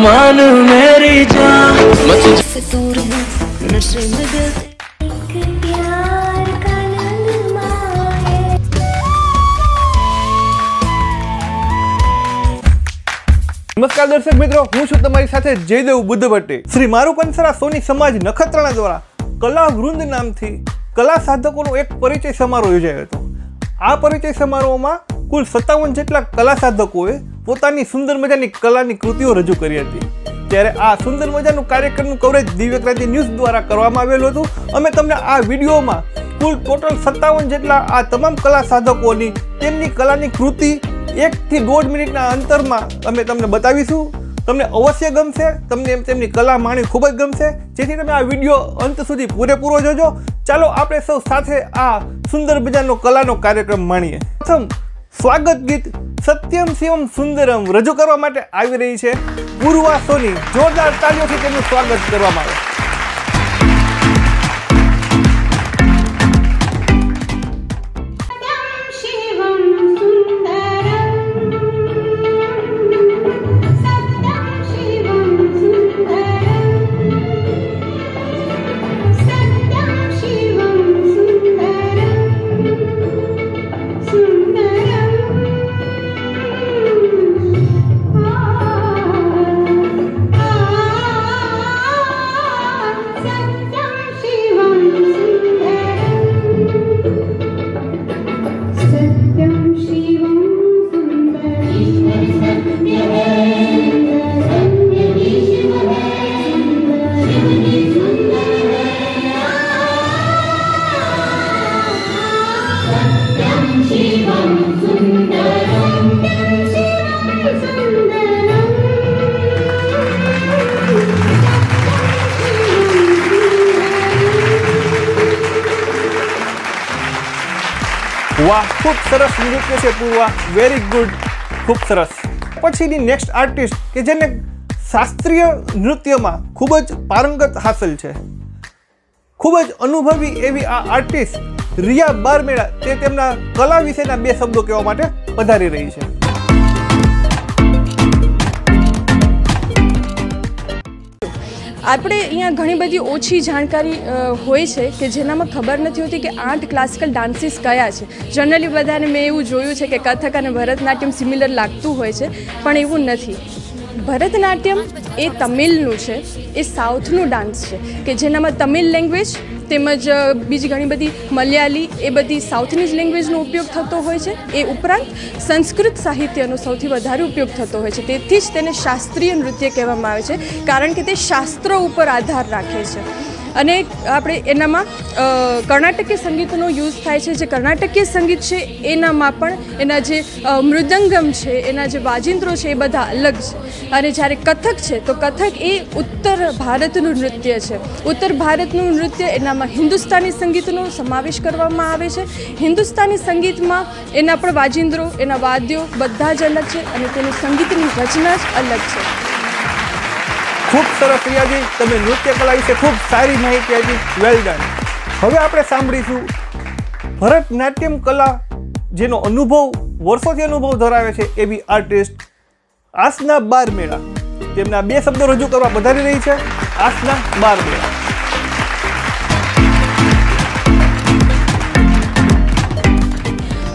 मान मेरी जान मैं तुझे से दूर है नशे में दिल एक प्यार का नगमा है નમસ્કાર દર્શક મિત્રો હું છું તમારી સાથે જયદેવ બુદ્ધભટ્ટે શ્રી મારુ કંસરા સોની સમાજ નખત્રાણા દ્વારા કલા વૃંદ નામથી કલા સાધકોનો એક પરિચય સમારોહ યોજાયો હતો આ પરિચય સમારોહમાં કુલ સત્તાવન જેટલા કલા સાધકોએ પોતાની સુંદર મજાની કલાની કૃતિઓ રજૂ કરી હતી. ત્યારે આ સુંદર મજાનું કાર્યક્રમનું કવરેજ દિવ્ય ન્યૂઝ દ્વારા કરવામાં આવેલું હતું. અમે તમને આ વિડીયોમાં કુલ ટોટલ સત્તાવન જેટલા આ તમામ કલા સાધકોની, તેમની કલાની કૃતિ એકથી દોઢ મિનિટના અંતરમાં અમે તમને બતાવીશું. તમને અવશ્ય ગમશે, તમને એમ તેમની કલા માણી ખૂબ જ ગમશે. જેથી તમે આ વીડિયો અંત સુધી પૂરેપૂરો જોજો. ચાલો આપણે સૌ સાથે આ સુંદર મજાનો કલાનો કાર્યક્રમ માણીએ. પ્રથમ સ્વાગત ગીત સત્યમ શિવમ સુંદરમ રજૂ કરવા માટે આવી રહી છે પૂર્વા સોની જોરદાર તાલીઓથી તેમનું સ્વાગત કરવામાં આવે. સરસ નૃત્ય છે પૂર્વા. વેરી ગુડ ખૂબ સરસ. પછીની નેક્સ્ટ આર્ટિસ્ટ કે જેને શાસ્ત્રીય નૃત્યમાં ખૂબ જ પારંગત હાંસલ છે. ખૂબ જ અનુભવી એવી આ આર્ટિસ્ટ રિયા બારમેળા તે તેમના કલા વિશેના બે શબ્દો કહેવા માટે પધારી રહી છે. આપણે અહીંયા ઘણી બધી ઓછી જાણકારી હોય છે કે જેનામાં ખબર નથી હોતી કે આઠ ક્લાસિકલ ડાન્સીસ કયા છે. જનરલી બધાને મેં એવું જોયું છે કે કથક અને ભરતનાટ્યમ સિમિલર લાગતું હોય છે, પણ એવું નથી. ભરતનાટ્યમ એ તમિલનું છે, એ સાઉથનું ડાન્સ છે, કે જેનામાં તમિલ લેંગ્વેજ તેમજ બીજી ઘણી બધી મલયાલી એ બધી સાઉથની જ લેંગ્વેજનો ઉપયોગ થતો હોય છે. એ ઉપરાંત સંસ્કૃત સાહિત્યનો સૌથી વધારે ઉપયોગ થતો હોય છે. તેથી જ તેને શાસ્ત્રીય નૃત્ય કહેવામાં આવે છે. કારણ કે તે શાસ્ત્રો ઉપર આધાર રાખે છે. અને આપણે એનામાં કર્ણાટકીય સંગીતનો યુઝ થાય છે, જે કર્ણાટકીય સંગીત છે, એનામાં પણ એના જે મૃદંગમ છે, એના જે વાજિંત્રો છે, એ બધા અલગ છે. અને જ્યારે કથક છે, તો કથક એ ઉત્તર ભારતનું નૃત્ય છે. ઉત્તર ભારતનું નૃત્ય એનામાં હિન્દુસ્તાની સંગીતનો સમાવેશ કરવામાં આવે છે. હિન્દુસ્તાની સંગીતમાં એના પણ વાજિંત્રો, એના વાદ્યો બધા જ અલગ છે અને તેની સંગીતની રચના જ અલગ છે. ખૂબ સરસ રિયાજી તમે નૃત્ય કલા વિશે ખૂબ સારી માહિતી આપી વેલ ડન હવે આપણે સાંભળીશું ભરતનાટ્યમ કલા, જેનો અનુભવ, વર્ષોથી અનુભવ ધરાવે છે એવી આર્ટિસ્ટ આસના બાર મેળા તેમના બે શબ્દો રજૂ કરવા વધારી રહી છે. આસના બાર મેળા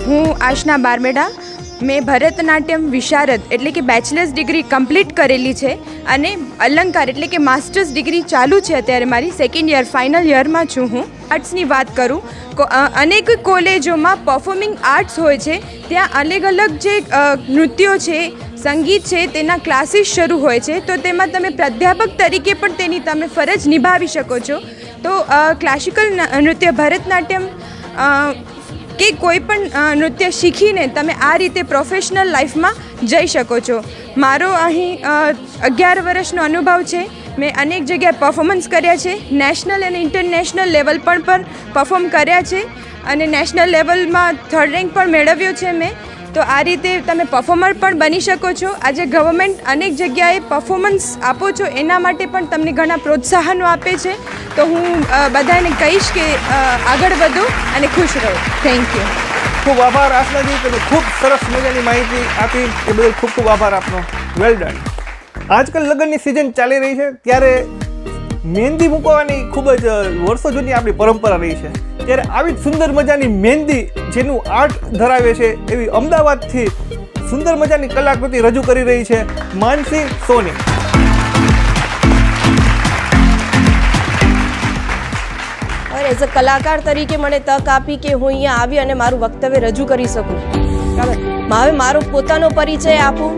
હું આશના બારમેડા મેં ભરતનાટ્યમ, વિશારદ એટલે કે બેચલર્સ ડિગ્રી કમ્પ્લીટ કરેલી છે અને અલંકાર એટલે કે માસ્ટર્સ ડિગ્રી ચાલુ છે અત્યારે મારી સેકન્ડ યર ફાઇનલ યરમાં છું હું. આર્ટ્સની વાત કરું અનેક કોલેજોમાં પરફોર્મિંગ આર્ટ્સ હોય છે, ત્યાં અલગ અલગ જે નૃત્યો છે, સંગીત છે, તેના ક્લાસીસ શરૂ હોય છે, તો તેમાં તમે પ્રાધ્યાપક તરીકે પણ તેની તમે ફરજ નિભાવી શકો છો. તો ક્લાસિકલ નૃત્ય, ભરતનાટ્યમ કે કોઈ પણ નૃત્ય શીખીને તમે આ રીતે પ્રોફેશનલ લાઈફમાં જઈ શકો છો. મારો અહીં અગિયાર વર્ષનો અનુભવ છે. મેં અનેક જગ્યાએ પરફોર્મન્સ કર્યા છે. નેશનલ અને ઇન્ટરનેશનલ લેવલ પર પણ પરફોર્મ કર્યા છે. અને નેશનલ લેવલમાં થર્ડ રેન્ક પણ મેળવ્યો છે મેં. તો આ રીતે તમે પર્ફોમર પણ બની શકો છો. આજે ગવર્મેન્ટ અનેક જગ્યાએ પરફોર્મન્સ આપો છો, એના માટે પણ તમને ઘણા પ્રોત્સાહનો આપે છે. તો હું બધાને કહીશ કે આગળ વધો અને ખુશ રહો. થેન્ક યુ ખૂબ આભાર આસનાજી તમે ખૂબ સરસ મજાની માહિતી આપી. એ બદલ ખૂબ ખૂબ આભાર આપનો. વેલ ડન આજકાલ લગ્નની સિઝન ચાલી રહી છે. ત્યારે મહેંદી મૂકવાની ખૂબ જ વર્ષો જૂની આપણી પરંપરા રહી છે. ત્યારે આવી જ સુંદર મજાની મહેંદી જેનું આર્ટ ધરાવે છે એવી અમદાવાદથી સુંદર મજાની કલાકૃતિ રજૂ કરી રહી છે માનસી સોની. और એઝ અ કલાકાર તરીકે મને તક આપી કે હું અહીંયા આવી અને મારું વક્તવ્ય રજૂ કરી શકું. બરાબર હવે મારો પોતાનો પરિચય આપું.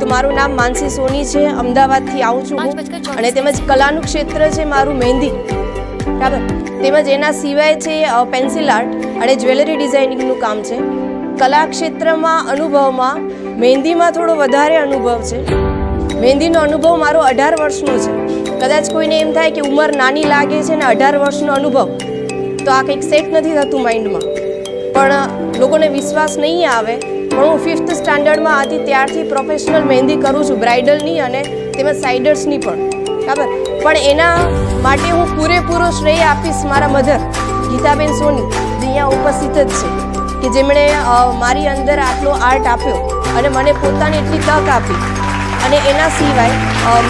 તો મારું નામ માનસી સોની છે અમદાવાદથી આવું છું અને તેમજ કલાનું ક્ષેત્ર છે મારું મહેંદી. બરાબર તેમજ એના સિવાય છે પેન્સિલ આર્ટ અને જ્વેલરી ડિઝાઇનિંગનું કામ છે. કલા ક્ષેત્રમાં અનુભવમાં મહેંદીમાં થોડો વધારે અનુભવ છે. મહેંદીનો અનુભવ મારો અઢાર વર્ષનો છે. કદાચ કોઈને એમ થાય કે ઉંમર નાની લાગે છે ને અઢાર વર્ષનો અનુભવ, તો આ કંઈક સેટ નથી થતું માઇન્ડમાં. પણ લોકોને વિશ્વાસ નહીં આવે, પણ હું ફિફ્થ સ્ટાન્ડર્ડમાં હતી ત્યારથી પ્રોફેશનલ મહેંદી કરું છું બ્રાઇડલની અને તેમજ સાઇડર્સની પણ. બરાબર? પણ એના માટે હું પૂરેપૂરો શ્રેય આપીશ મારા મધર ગીતાબેન સોની, જે અહીંયા ઉપસ્થિત જ છે, કે જેમણે મારી અંદર આટલો આર્ટ આપ્યો અને મને પોતાને એટલી તક આપી. અને એના સિવાય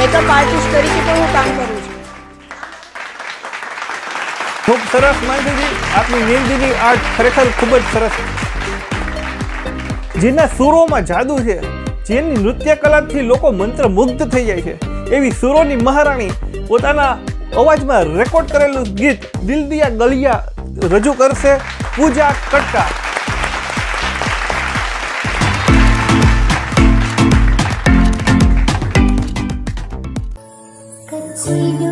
મેકઅપ આર્ટિસ્ટ તરીકે પણ હું કામ કરું છું. ખૂબ સરસ, માનસીજી, આપની મહેંદીની આર્ટ ખરેખર ખૂબ જ સરસ. જેના સુરોમાં જાદુ છે, જેની નૃત્ય કલાથી લોકો મંત્રમુગ્ધ થઈ જાય છે, એવી સુરોની મહારાણી પોતાના અવાજમાં રેકોર્ડ કરેલું ગીત દિલ દિયા ગલિયા રજૂ કરશે પૂજા કટકા See you.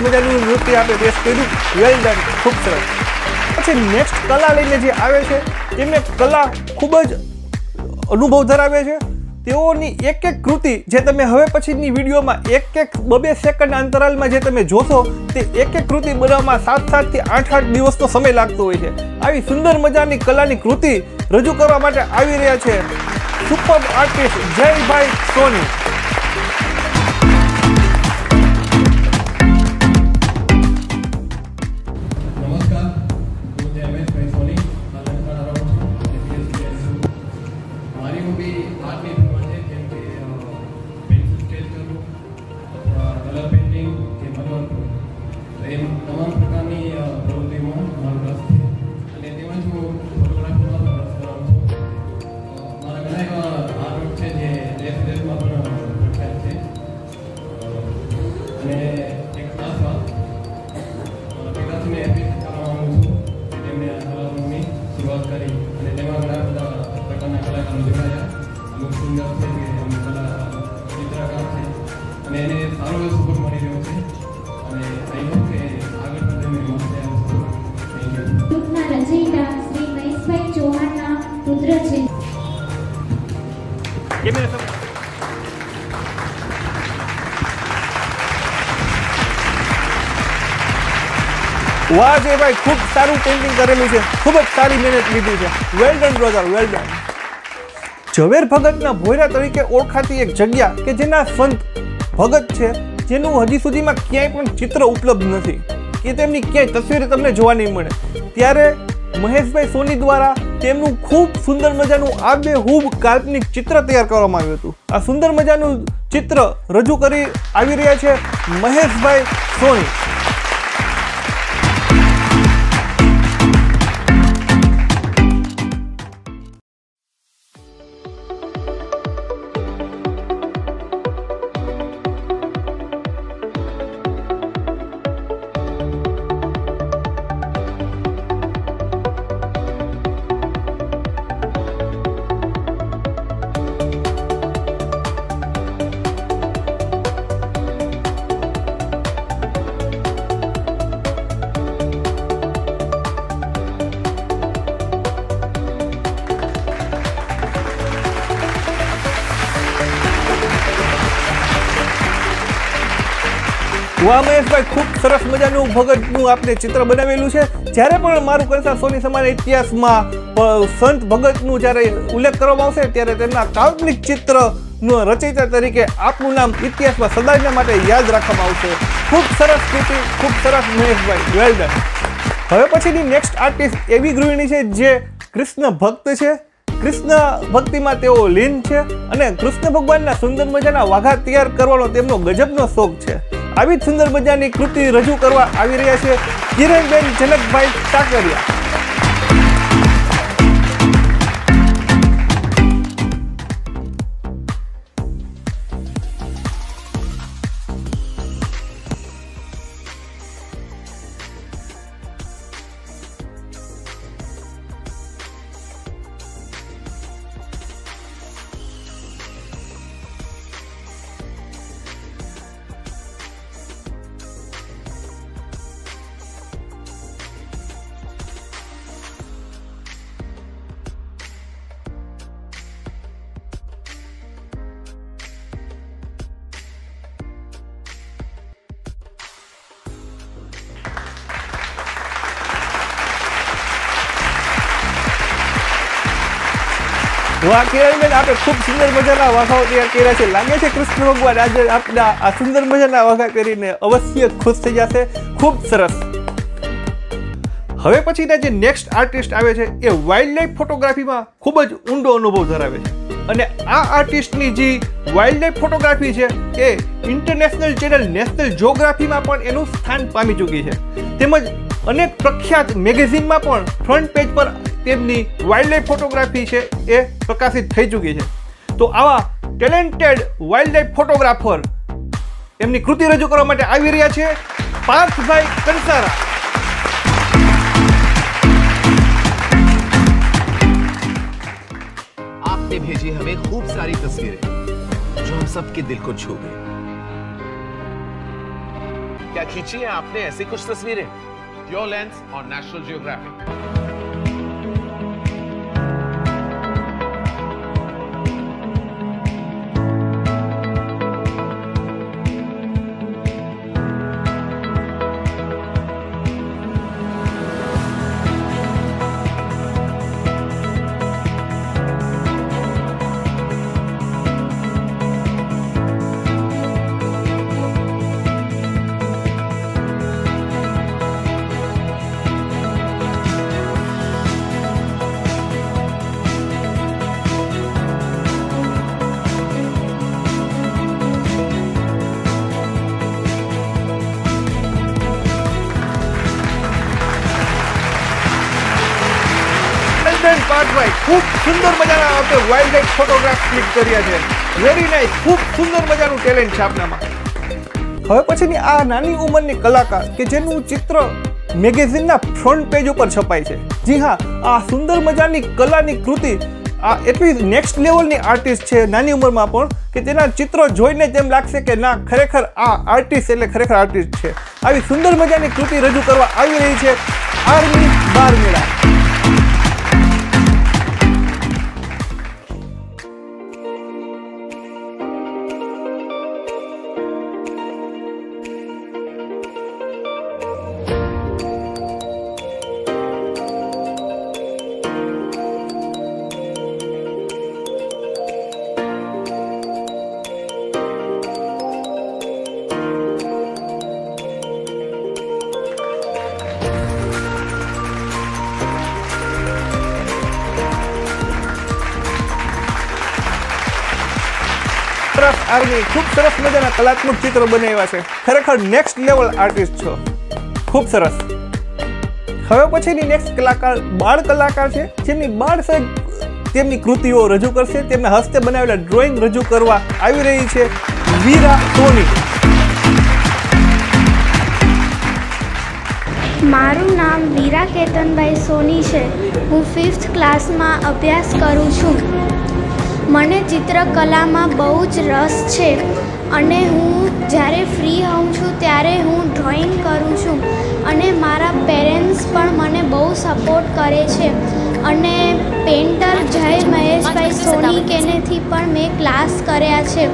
સરસ મજાનું નૃત્ય આપણે બેસ કર્યું. Well done. ખૂબ સરસ. પછી નેક્સ્ટ કલા લઈને જે આવે છે તેમને કલા ખૂબ જ અનુભવ ધરાવે છે. તેઓની એક એક કૃતિ જે તમે હવે પછીની વિડીયોમાં એક એક બબે સેકન્ડ અંતરાલમાં જે તમે જોશો, તે એક એક કૃતિ બનાવવામાં સાત સાતથી આઠ આઠ દિવસનો સમય લાગતો હોય છે. આવી સુંદર મજાની કલાની કૃતિ રજૂ કરવા માટે આવી રહ્યા છે. સુપર આર્ટિસ્ટ જયભાઈ સોની. વાહ ભાઈ ખૂબ સારું પેઇન્ટિંગ કરેલું છે. ખૂબ જ સારી મહેનત લીધી છે. Well done brother well done Javer ભગતના ભોયરા તરીકે ઓળખાતી એક જગ્યા કે જેના સંત ભગત છે, જેનું હજી સુધીમાં ક્યાંય પણ ચિત્ર ઉપલબ્ધ નથી. કે તેમની ક્યાંય તસવીર તમને જોવા નહીં મળે. ત્યારે મહેશભાઈ સોની દ્વારા તેમનું ખૂબ સુંદર મજાનું આબેહૂબ કાલ્પનિક ચિત્ર તૈયાર કરવામાં આવ્યું હતું. આ સુંદર મજાનું ચિત્ર રજૂ કરી આવી રહ્યા છે મહેશભાઈ સોની. સરસ મજાનું ભગતનું આપણે ચિત્ર બનાવેલું છે. જ્યારે પણ મારું કરતા સોની સમાન ઇતિહાસમાં સંત ભગતનું જ્યારે ઉલ્લેખ કરવામાં આવશે, ત્યારે તેમના કાલ્પનિક ચિત્રનો રચયિતા તરીકે આપનું નામ ઇતિહાસમાં સદાયના માટે યાદ રાખવામાં આવશે. ખૂબ સરસ કૃતિ ખૂબ સરસ મહેશભાઈ. વેલ ડન હવે પછીની નેક્સ્ટ આર્ટિસ્ટ એવી ગૃહિણી છે જે કૃષ્ણ ભક્ત છે. કૃષ્ણ ભક્તિમાં તેઓ લીન છે અને કૃષ્ણ ભગવાનના સુંદર મજાના વાઘા તૈયાર કરવાનો તેમનો ગજબનો શોખ છે. આવી જ સુંદર મજાની કૃતિ રજૂ કરવા આવી રહ્યા છે. કિરણબેન જનકભાઈ કાકરિયા વાહ કિરણબેન આપણે ખૂબ સુંદર મજાના વાઘાઓ તૈયાર કર્યા છે. લાગે છે કૃષ્ણ ભગવાન આજે આપણા આ સુંદર મજાના વાઘા કરીને અવશ્ય ખુશ થઈ જશે. ખૂબ સરસ. હવે પછીના જે નેક્સ્ટ આર્ટિસ્ટ આવે છે એ વાઇલ્ડ લાઈફ ફોટોગ્રાફીમાં ખૂબ જ ઊંડો અનુભવ ધરાવે છે. અને આ આર્ટિસ્ટની જે વાઇલ્ડ લાઈફ ફોટોગ્રાફી છે એ ઇન્ટરનેશનલ ચેનલ નેશનલ જ્યોગ્રાફીમાં પણ એનું સ્થાન પામી ચૂકી છે. તેમજ અનેક પ્રખ્યાત મેગેઝિનમાં પણ ફ્રન્ટ પેજ પર તેમની વાઇલ્ડ લાઈફ ફોટોગ્રાફી છે એ પ્રકાશિત થઈ ચૂકી છે તો આવા ટેલેન્ટેડ વાઇલ્ડ લાઈફ ફોટોગ્રાફર એમની કૃતિ રજૂ કરવા માટે આવી રહ્યા છે પાર્થભાઈ કંસારા आपने भेजी हमें खूब सारी तस्वीरें जो हम सबके दिल को छू गई क्या खींची है आपने ऐसी कुछ तस्वीरें Your Lens on National Geographic. સુંદર મજાના આપણે વાઇલ્ડ લાઈફ ફોટોગ્રાફ ક્લિક કર્યા છે. વેરી નાઇસ ખૂબ સુંદર મજાનું ટેલેન્ટ છે આપનામાં. હવે પછીની આ નાની ઉંમરની કલાકાર કે જેનું ચિત્ર મેગેઝિનના ફ્રન્ટ પેજ ઉપર છપાય છે. જી હા, આ સુંદર મજાની કલાની કૃતિ આ એટલી નેક્સ્ટ લેવલની આર્ટિસ્ટ છે નાની ઉંમરમાં પણ કે તેના ચિત્રો જોઈને તેમ લાગશે કે ના, ખરેખર આ આર્ટિસ્ટ એટલે ખરેખર આર્ટિસ્ટ છે. આવી સુંદર મજાની કૃતિ રજૂ કરવા આવી રહી છે આર્મી બાર મેળા. સરસ આર્મી ખૂબ સરસ મજાના કલાત્મક ચિત્ર બનાવ્યા છે. ખરેખર નેક્સ્ટ લેવલ આર્ટિસ્ટ છો. ખૂબ સરસ. હવે પછીની નેક્સ્ટ કલાકાર બાળ કલાકાર છે, જેમની બાળ સાહેબ તેમની કૃતિઓ રજૂ કરશે. તેમના હસ્તે બનાવેલા ડ્રોઈંગ રજૂ કરવા આવી રહી છે વીરા સોની. મારું નામ વીરા કેતનભાઈ સોની છે. હું ફિફ્થ ક્લાસમાં અભ્યાસ કરું છું. મને ચિત્રકલામાં બહુ જ રસ છે અને હું જ્યારે ફ્રી હોઉં છું ત્યારે હું ડ્રોઈંગ કરું છું અને મારા પેરેન્ટ્સ પણ મને બહુ સપોર્ટ કરે છે. અને પેન્ટર જય મહેશભાઈ સોની કેનેથી પણ મેં ક્લાસ કર્યા છે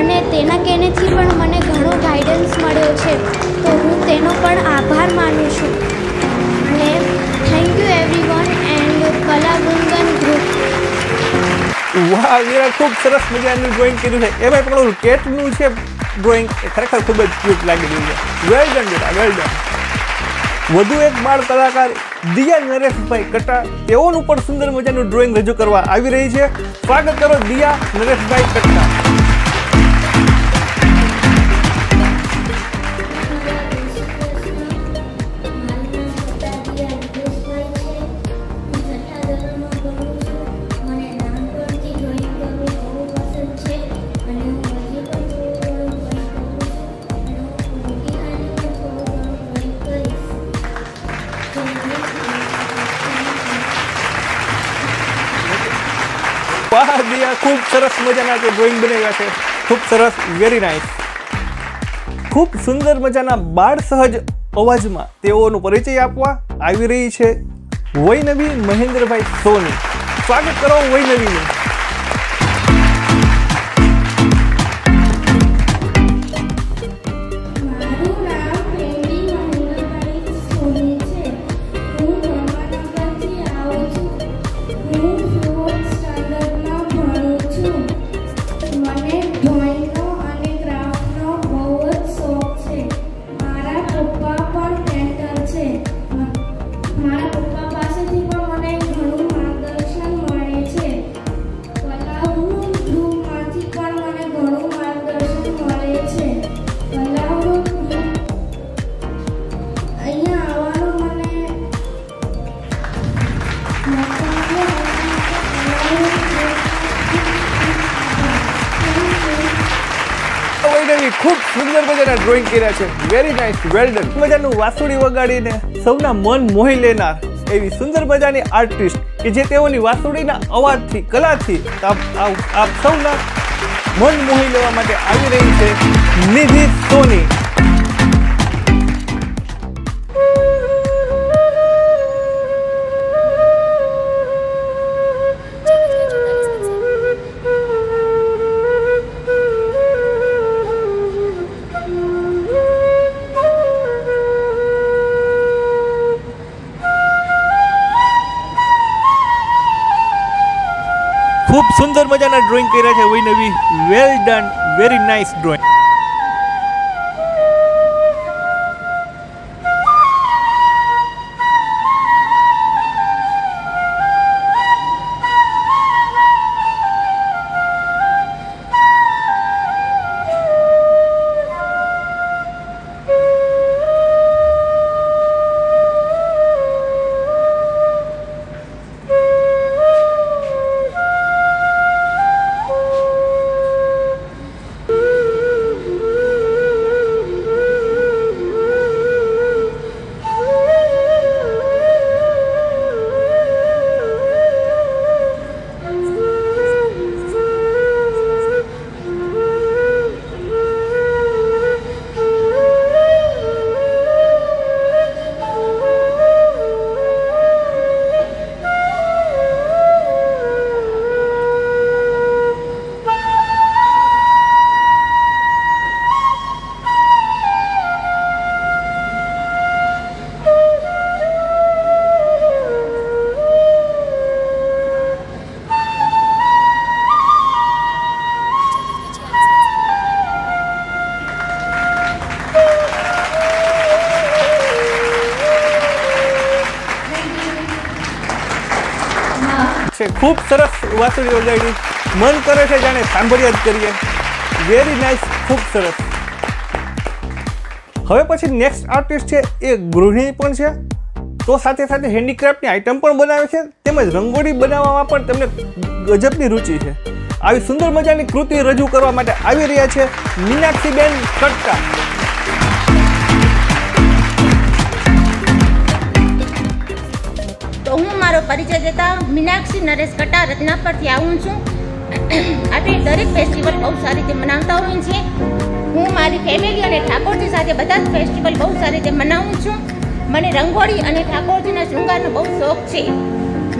અને તેના કેનેથી પણ મને ઘણો ગાઈડન્સ મળ્યો છે. તો હું તેનો પણ આભાર માનું છું. વાહ, વીરા, ખૂબ સરસ મજાનું ડ્રોઈંગ કર્યું છે. એમાં પણ ઓલું કેટનું છે ડ્રોઈંગ એ ખરેખર ખૂબ જ ક્યુટ લાગી રહ્યું છે. વેલ ડન બેટા વેલ ડન વધુ એક બાળ કલાકાર દિયા નરેશભાઈ કટા, તેઓનું પણ સુંદર મજાનું ડ્રોઈંગ રજૂ કરવા આવી રહી છે. સ્વાગત કરો દિયા નરેશભાઈ કટ્ટા સરસ મજાના જે ડ્રોઈંગ બનાવ્યા છે. ખૂબ સરસ વેરી નાઇસ ખૂબ સુંદર મજાના બાળ સહજ અવાજમાં તેઓનો પરિચય આપવા આવી રહી છે વૈનવી મહેન્દ્રભાઈ સોની. સ્વાગત કરો વૈનવીનું. ડ્રોઈંગ કર્યા છે. વેરી નાઇસ વેલ ડન મજાનું વાસુડી વગાડીને સૌના મન મોહી લેનાર એવી સુંદર મજાની આર્ટિસ્ટ કે જે તેઓની વાંસુડીના અવાજથી, કલાથી આપ સૌના મન મોહી લેવા માટે આવી રહી છે. નિધિ સોની. સુંદર મજાના ડ્રોઈંગ કર્યા છે. Vainavi well done very nice drawing વાંસળી વગાડી મન કરે છે જાણે સાંભળ્યા જ કરીએ. વેરી નાઇસ ખૂબ સરસ. હવે પછી નેક્સ્ટ આર્ટિસ્ટ છે એ ગૃહિણી પણ છે. તો સાથે સાથે હેન્ડીક્રાફ્ટની આઇટમ પણ બનાવે છે. તેમજ રંગોળી બનાવવામાં પણ તેમને ગજબની રુચિ છે. આવી સુંદર મજાની કૃતિ રજૂ કરવા માટે આવી રહ્યા છે મીનાક્ષીબેન કટકા હું મારો પરિચય દેતા મીનાક્ષી નરેશ કટા રત્ના પરથી આવું છું. આપણે દરેક ફેસ્ટિવલ બહુ સારી રીતે મનાવતા હોઈએ છીએ હું મારી ફેમિલી અને ઠાકોરજી સાથે બધા જ ફેસ્ટિવલ બહુ સારી રીતે મનાવું છું. મને રંગોળી અને ઠાકોરજીના શૃંગારનો બહુ શોખ છે.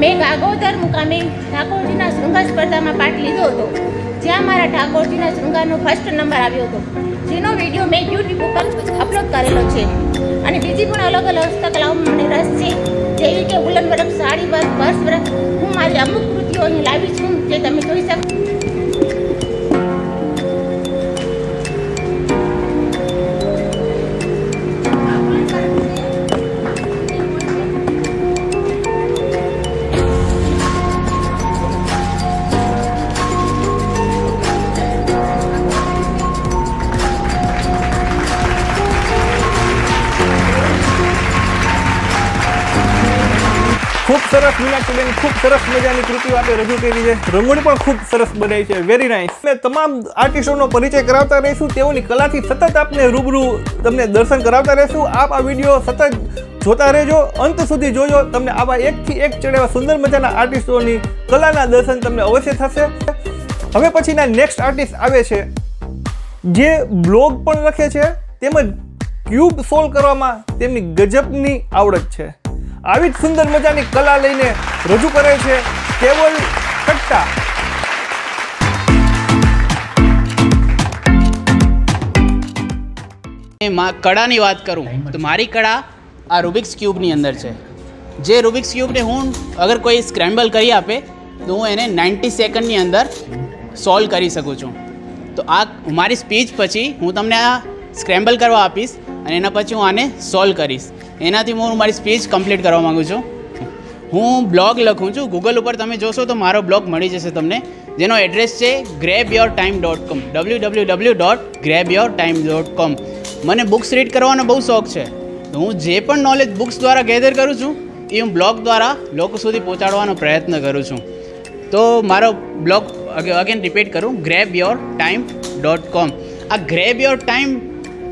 મેં ગાગોદર મુકામે ઠાકોરજીના શૃંગાર સ્પર્ધામાં પાર્ટ લીધો હતો. જ્યાં મારા ઠાકોરજીના શૃંગારનો ફર્સ્ટ નંબર આવ્યો હતો. જેનો વીડિયો મેં યુટ્યુબ ઉપર અપલોડ કરેલો છે. અને બીજી પણ અલગ અલગ હસ્તકલાઓમાં મને રસ છે. જેવી કે woollen work sari work purse work હું મારી અમુક કૃતિઓ અહીં લાવી છું, જે તમે જોઈ શકો. ખૂબ સરસ મીનાક્ષીબેન ખૂબ સરસ મજાની કૃતિઓ આપણે રજૂ કરી છે. રંગોળી પણ ખૂબ સરસ બનાવી છે. વેરી નાઇસ અને તમામ આર્ટિસ્ટોનો પરિચય કરાવતા રહીશું. તેઓની કલાથી સતત આપને રૂબરૂ તમને દર્શન કરાવતા રહીશું. આપ આ વીડિયો સતત જોતા રહેજો. અંત સુધી જોજો. તમને આવા એકથી એક ચડેવા સુંદર મજાના આર્ટિસ્ટોની કલાના દર્શન તમને અવશ્ય થશે. હવે પછીના નેક્સ્ટ આર્ટિસ્ટ આવે છે. જે બ્લોગ પણ લખે છે. તેમજ ક્યુબ સોલ્વ કરવામાં તેમની ગજબની આવડત છે. આવી જ સુંદર મજાની કલા લઈને રજૂ કરે છે કેવલ કટ્ટા. માં કળાની વાત કરું તો મારી કળા આ રૂબિક્સ ક્યુબની અંદર છે. જે રૂબિક્સ ક્યુબને હું અગર કોઈ સ્ક્રેમ્બલ કરી આપે તો હું એને નાઇન્ટી સેકન્ડની અંદર સોલ્વ કરી શકું છું. તો આ મારી સ્પીચ પછી હું તમને આ સ્ક્રેમ્બલ કરવા આપીશ. અને એના પછી હું આને સોલ્વ કરીશ. એનાથી હું મારી સ્પીચ કમ્પ્લીટ કરવા માગું છું. હું બ્લોગ લખું છું. ગૂગલ ઉપર તમે જોશો તો મારો બ્લોગ મળી જશે તમને. જેનો એડ્રેસ છે grab your time dot com W W W dot grab your time dot com મને બુક્સ રીડ કરવાનો બહુ શોખ છે. તો હું જે પણ નોલેજ બુક્સ દ્વારા ગેધર કરું છું, એ હું બ્લોગ દ્વારા લોકો સુધી પહોંચાડવાનો પ્રયત્ન કરું છું. તો મારો બ્લોગ અગેન રિપીટ કરું. Grab your time dot com આ ગ્રેબ યોર ટાઈમ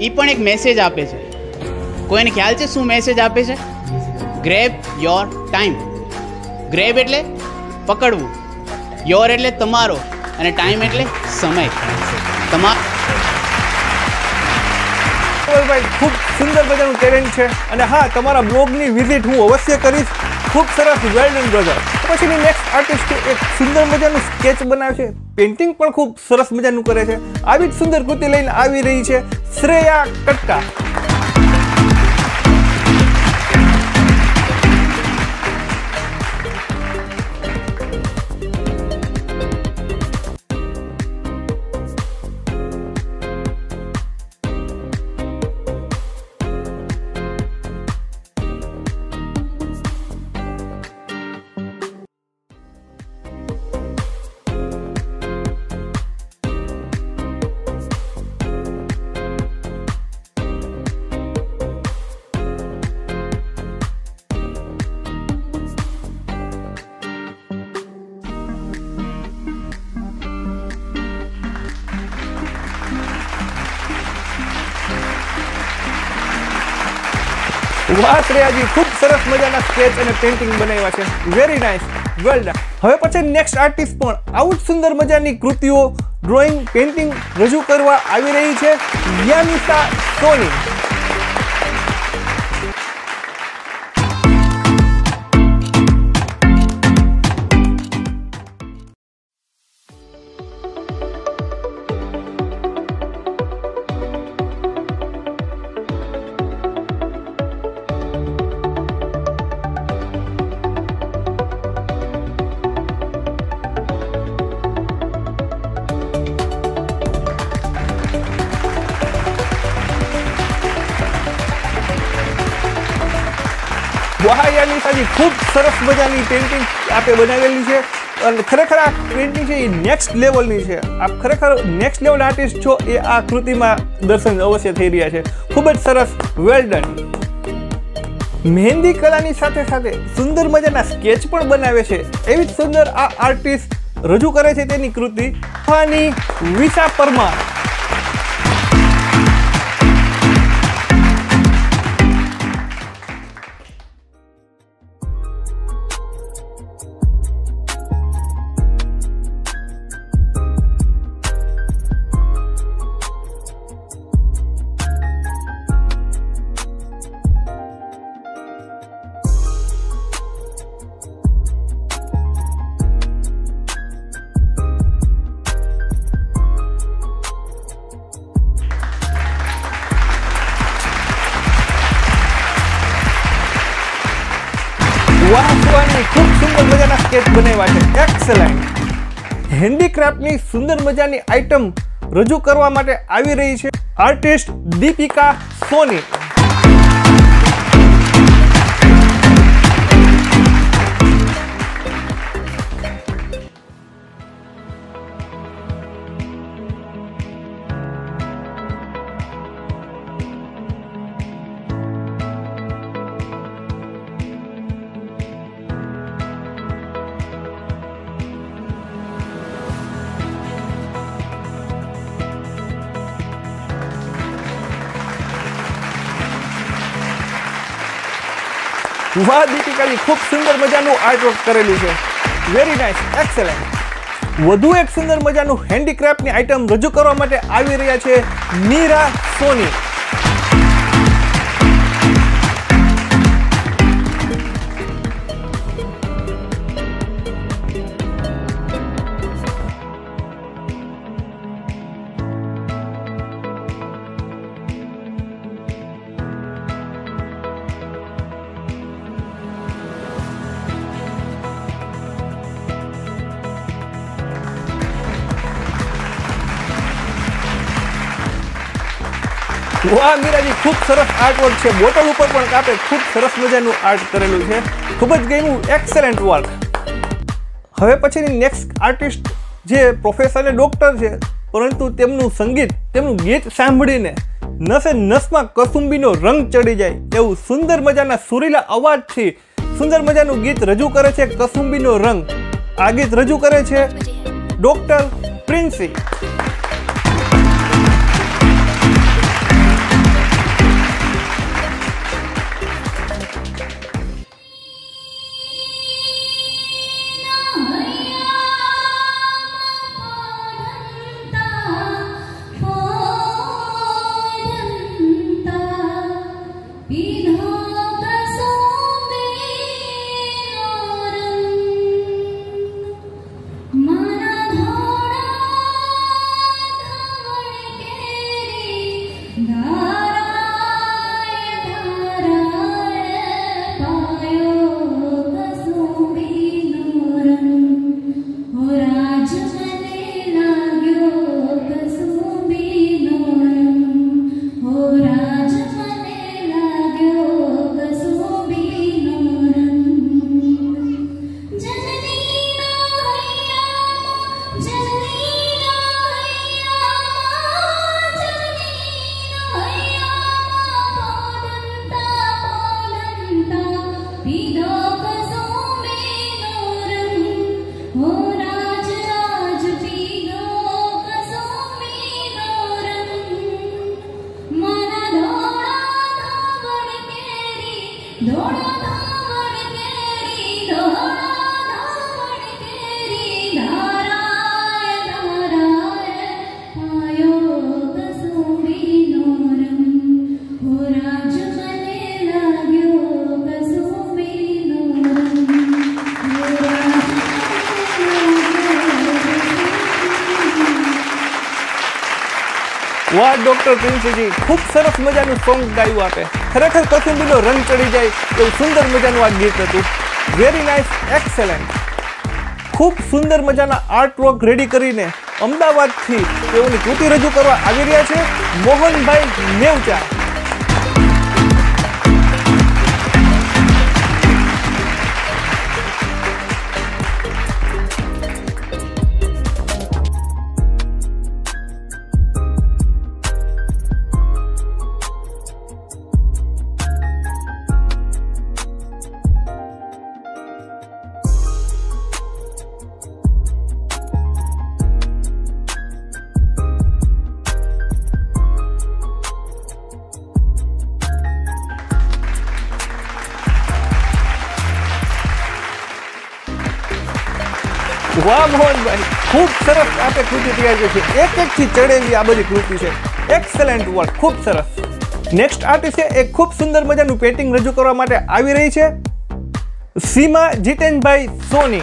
એ પણ એક મેસેજ આપે છે. કોઈને ખ્યાલ છે શું મેસેજ આપે છે? ગ્રેબ યોર ટાઈમ ગ્રેબ એટલે પકડવું. યોર એટલે તમારો અને ટાઈમ એટલે સમય. તમા ભાઈ ખૂબ સુંદર મજાનું ટેલેન્ટ છે. અને હા, તમારા બ્લોગની વિઝિટ હું અવશ્ય કરીશ. ખૂબ સરસ વેલ ડન બ્રધર પછીની નેક્સ્ટ આર્ટિસ્ટ એક સુંદર મજાનું સ્કેચ બનાવે છે. પેઇન્ટિંગ પણ ખૂબ સરસ મજાનું કરે છે. આવી જ સુંદર કૃતિ લઈને આવી રહી છે શ્રેયા કટકા. શ્રેયાજી ખૂબ સરસ મજાના સ્કેચ અને પેઇન્ટિંગ બનાવ્યા છે. વેરી નાઇસ વેલ હવે પછી નેક્સ્ટ આર્ટિસ્ટ પણ આવું જ સુંદર મજાની કૃતિઓ ડ્રોઈંગ પેઇન્ટિંગ રજૂ કરવા આવી રહી છે. યાનિસા સોની. સરસ મજાની પેઇન્ટિંગ આપે બનાવેલી છે. અને ખરેખર આ પેઇન્ટિંગ છે એ નેક્સ્ટ લેવલની છે. આપ ખરેખર નેક્સ્ટ લેવલ આર્ટિસ્ટ છો એ આ કૃતિમાં દર્શન અવશ્ય થઈ રહ્યા છે. ખૂબ જ સરસ વેલ ડન મહેંદી કલાની સાથે સાથે સુંદર મજાના સ્કેચ પણ બનાવે છે. એવી જ સુંદર આ આર્ટિસ્ટ રજૂ કરે છે તેની કૃતિ ફાની વિશા પરમાર હેન્ડીક્રાફ્ટની સુંદર મજાની આઇટમ રજૂ કરવા માટે આવી રહી છે આર્ટિસ્ટ દીપિકા સોની. વાહ દીપિકાજી ખૂબ સુંદર મજાનું આર્ટવર્ક કરેલું છે. વેરી નાઇસ એક્સેલન્ટ વધુ એક સુંદર મજાનું હેન્ડીક્રાફ્ટની આઇટમ રજૂ કરવા માટે આવી રહ્યા છે મીરા સોની. ખૂબ સરસ આર્ટવર્ક છે. બોટલ ઉપર પણ કાપે ખૂબ સરસ મજાનું આર્ટ કરેલું છે. ખૂબ જ ગમ્યું. એક્સેલન્ટ વર્ક હવે પછીની નેક્સ્ટ આર્ટિસ્ટ જે પ્રોફેસર અને ડૉક્ટર છે, પરંતુ તેમનું સંગીત, તેમનું ગીત સાંભળીને નસે નસમાં કસુંબીનો રંગ ચડી જાય એવું સુંદર મજાના સુરીલા અવાજથી સુંદર મજાનું ગીત રજૂ કરે છે કસુંબીનો રંગ. આ ગીત રજૂ કરે છે ડોક્ટર પ્રિન્સી ડોક્ટર પ્રિન્સજી ખૂબ સરસ મજાનું સોંગ ગાયું આપે. ખરેખર કસુંબીનો રંગ ચડી જાય એવું સુંદર મજાનું આ ગીત હતું. વેરી નાઇસ એક્સેલન્ટ ખૂબ સુંદર મજાના આર્ટવર્ક રેડી કરીને અમદાવાદથી તેઓની કૃતિ રજૂ કરવા આવી રહ્યા છે. મોહનભાઈ નેવચા વાહ ખૂબ સરસ આપે કૃતિ તૈયાર છે. એક એકથી ચડેલી આ બધી કૃતિ છે. એક્સેલન્ટ વર્ક ખૂબ સરસ. નેક્સ્ટ આર્ટિસ્ટ છે, એ ખૂબ સુંદર મજાનું પેઇન્ટિંગ રજૂ કરવા માટે આવી રહી છે. સીમા જીતેનભાઈ સોની.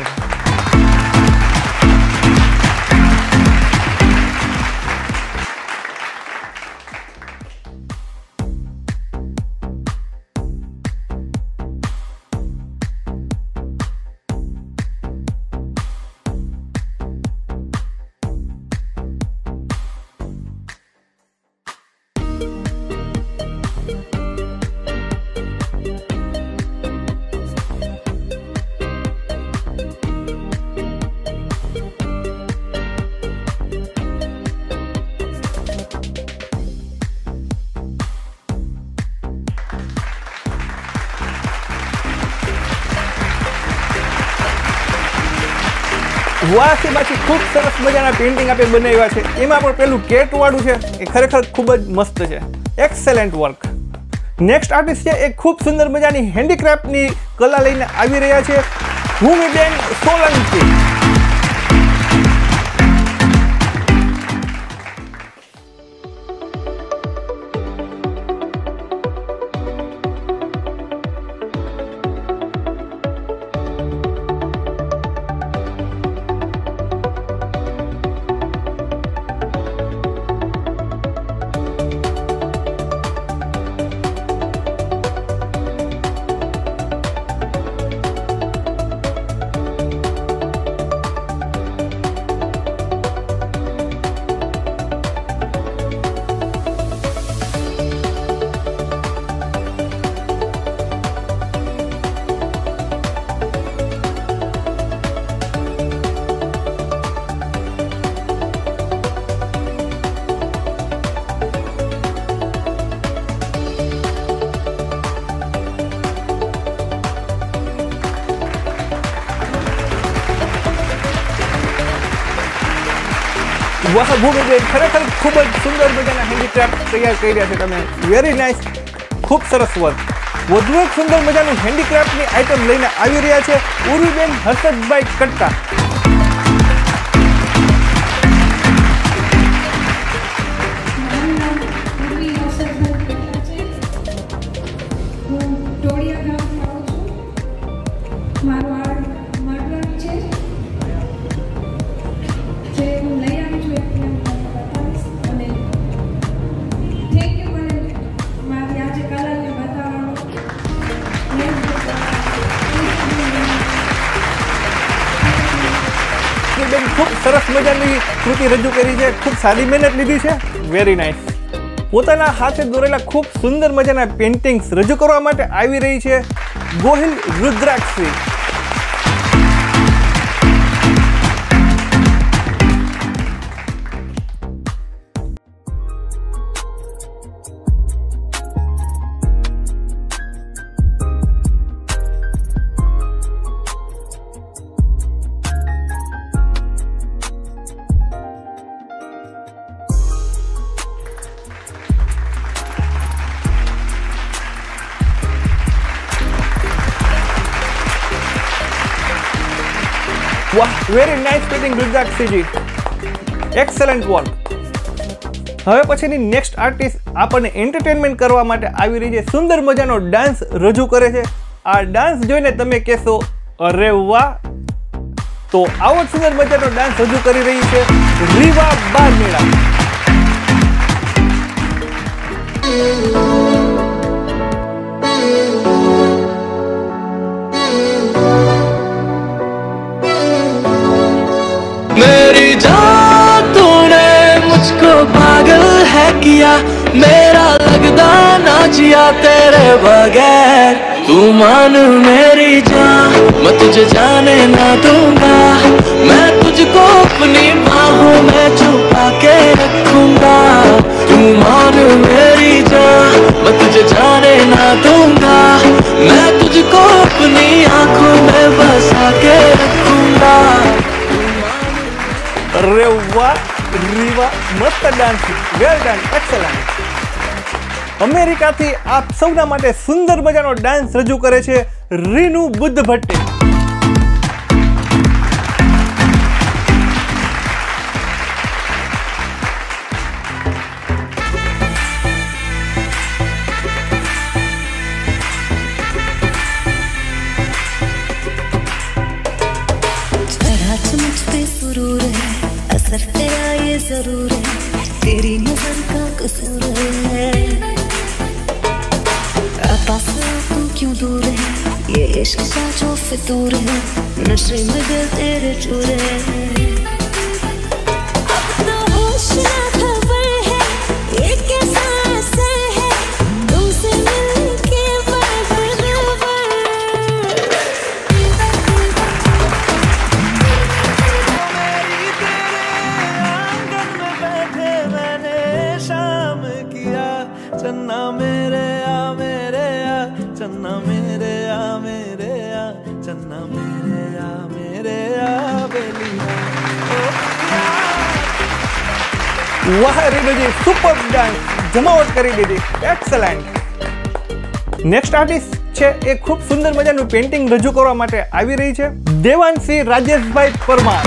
વાહ છે બાકી ખૂબ સરસ મજાના પેઇન્ટિંગ આપણે બનાવ્યા છે. એમાં પણ પેલું કેટવાળું છે, એ ખરેખર ખૂબ જ મસ્ત છે. એક્સેલેન્ટ વર્ક નેક્સ્ટ આર્ટિસ્ટ છે, એ ખૂબ સુંદર મજાની હેન્ડીક્રાફ્ટની કલા લઈને આવી રહ્યા છે. ભૂમિબેન સોલંકી. સુંદર મજાના હેન્ડીક્રાફ્ટ તૈયાર કરી રહ્યા છે તમે. વેરી નાઇસ ખૂબ સરસ વર્ક વધુ એક સુંદર મજાનું હેન્ડીક્રાફ્ટની આઇટમ લઈને આવી રહ્યા છે ઉરુબેન હર્ષદભાઈ કટ્ટા મજાની રજૂ કરી છે. ખૂબ સારી મહેનત લીધી છે. વેરી નાઇસ પોતાના હાથે દોરેલા ખૂબ સુંદર મજાના પેઇન્ટિંગ્સ રજૂ કરવા માટે આવી રહી છે ગોહિલ રુદ્રાક્ષી. પેઇન્ટિંગ રુદ્રાક્ષીજી એક્સેલન્ટ વર્ક હવે પછીની નેક્સ્ટ આર્ટિસ્ટ આપણને એન્ટરટેનમેન્ટ કરવા માટે આવી રહી છે. સુંદર મજાનો ડાન્સ રજૂ કરે છે. આ ડાન્સ જોઈને તમે કહેશો, અરે વાહ! તો આવો જ સુંદર મજાનો ડાન્સ રજૂ કરી રહી છે. રીવા બારમેળા मेरी किया, मेरा लगदा ना जिया तेरे बगैर। तू मान मेरी जान, मैं तुझे जाने ना दूँगा। मैं तुझको अपनी बाहों में छुपा के रखूँगा। तू मान मेरी जान, मैं तुझे जाने ना दूँगा। मैं तुझको अपनी आँखों में बसा के रखूँगा। अरे वाह! રીવા, મસ્ત ડાન્સ વેલ ડન એક્સલન્ટ અમેરિકાથી આપ સૌના માટે સુંદર મજાનો ડાન્સ રજૂ કરે છે રીનુ બુદ્ધ ભટ્ટે. turbe Në shrimë dhe të super dance જમાવટ કરી દીધી. એક્સલન્ટ નેક્સ્ટ આર્ટિસ્ટ છે એ ખૂબ સુંદર મજાનું પેઇન્ટિંગ રજૂ કરવા માટે આવી રહી છે. Devanshi Rajeshbhai Parmar.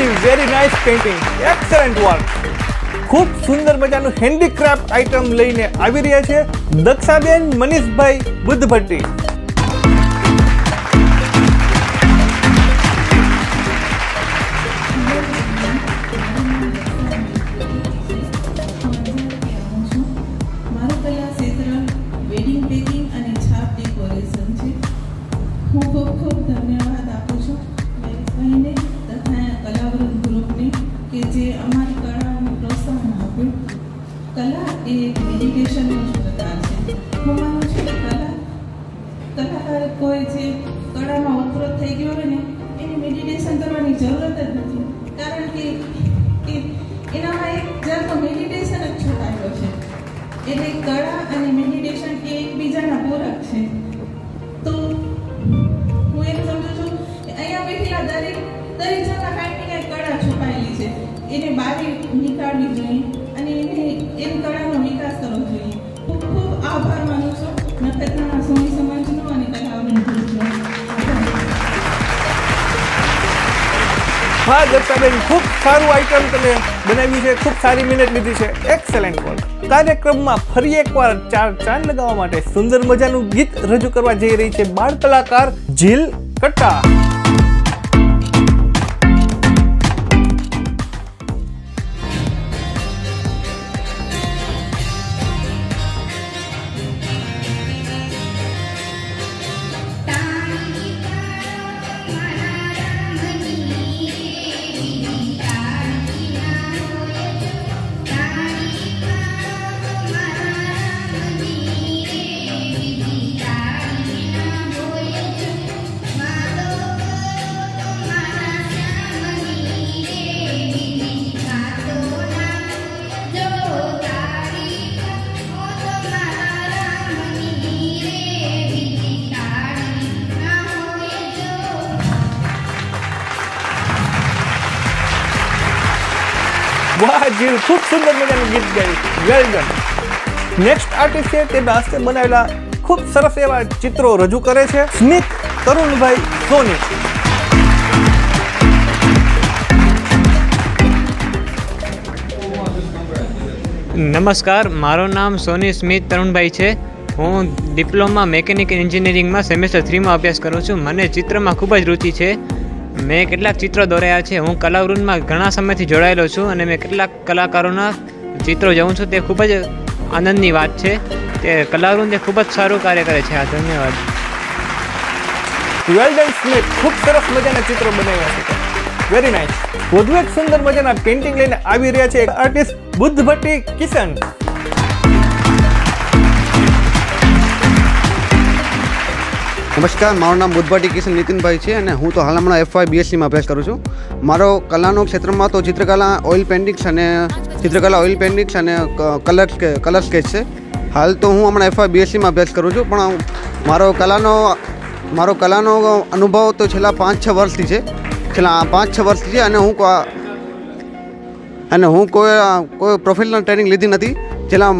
Devanshi very nice painting excellent work ખૂબ સુંદર મજાનું હેન્ડીક્રાફ્ટ આઇટમ લઈને આવી રહ્યા છે દક્ષાબેન મનીષભાઈ બુદ્ધભટ્ટી. મારું હા દક્ષાબેન ખૂબ સારું આઈટમ તમે બનાવ્યું છે, ખૂબ સારી મહેનત લીધી છે. એક્સેલન્ટ વર્ક કાર્યક્રમમાં ફરી એકવાર ચાર ચાંદ લગાવવા માટે સુંદર મજાનું ગીત રજૂ કરવા જઈ રહી છે બાળ કલાકાર જીલ કટ્ટા. સુંદર મજાનું ગીત ગાયું વેલ ડન નેક્સ્ટ આર્ટિસ્ટ છે તે હાસ્તે બનાવેલા ખૂબ સરસ એવા ચિત્રો રજૂ કરે છે સ્મિત તરુણભાઈ સોની. નમસ્કાર, મારું નામ સોની સ્મિત તરુણભાઈ છે. હું ડિપ્લોમા મેકેનિકલ એન્જિનિયરિંગમાં સેમેસ્ટર થ્રીમાં અભ્યાસ કરું છું. મને ચિત્રમાં ખૂબ જ રુચિ છે. મેં કેટલાક ચિત્રો દોર્યા છે. હું કલાવૃંદમાં ઘણા સમયથી જોડાયેલો છું અને મેં કેટલાક કલાકારોના ચિત્રો જોઉં છું. તે ખૂબ જ આનંદની વાત છે. તે કલાવૃંદે ખૂબ જ સારું કાર્ય કરે છે. આ ધન્યવાદ. વેલ ડન ખૂબ સરસ મજાના ચિત્રો બનાવ્યા છે. વેરી નાઇસ વધુ એક સુંદર મજાના પેઇન્ટિંગ લઈને આવી રહ્યા છે આર્ટિસ્ટ બુદ્ધ ભટ્ટી કિશન. નમસ્કાર, મારું નામ બુદ્ધભાટી કિશન નીતિનભાઈ છે અને હું તો હાલ હમણાં એફવાય બીએસસીમાં અભ્યાસ કરું છું. મારો કલાનો ક્ષેત્રમાં તો ચિત્રકલા ઓઇલ પેઇન્ટિંગ્સ અને ચિત્રકલા ઓઇલ પેઇન્ટિંગ્સ અને કલર કલર સ્કેચ છે. હાલ તો હું હમણાં એફવાય બીએસસીમાં અભ્યાસ કરું છું, પણ મારો કલાનો મારો કલાનો અનુભવ તો છેલ્લા પાંચ છ વર્ષથી છે. છેલ્લા પાંચ છ વર્ષથી છે અને હું અને હું કોઈ કોઈ પ્રોફેશનલ ટ્રેનિંગ લીધી નથી. છેલ્લા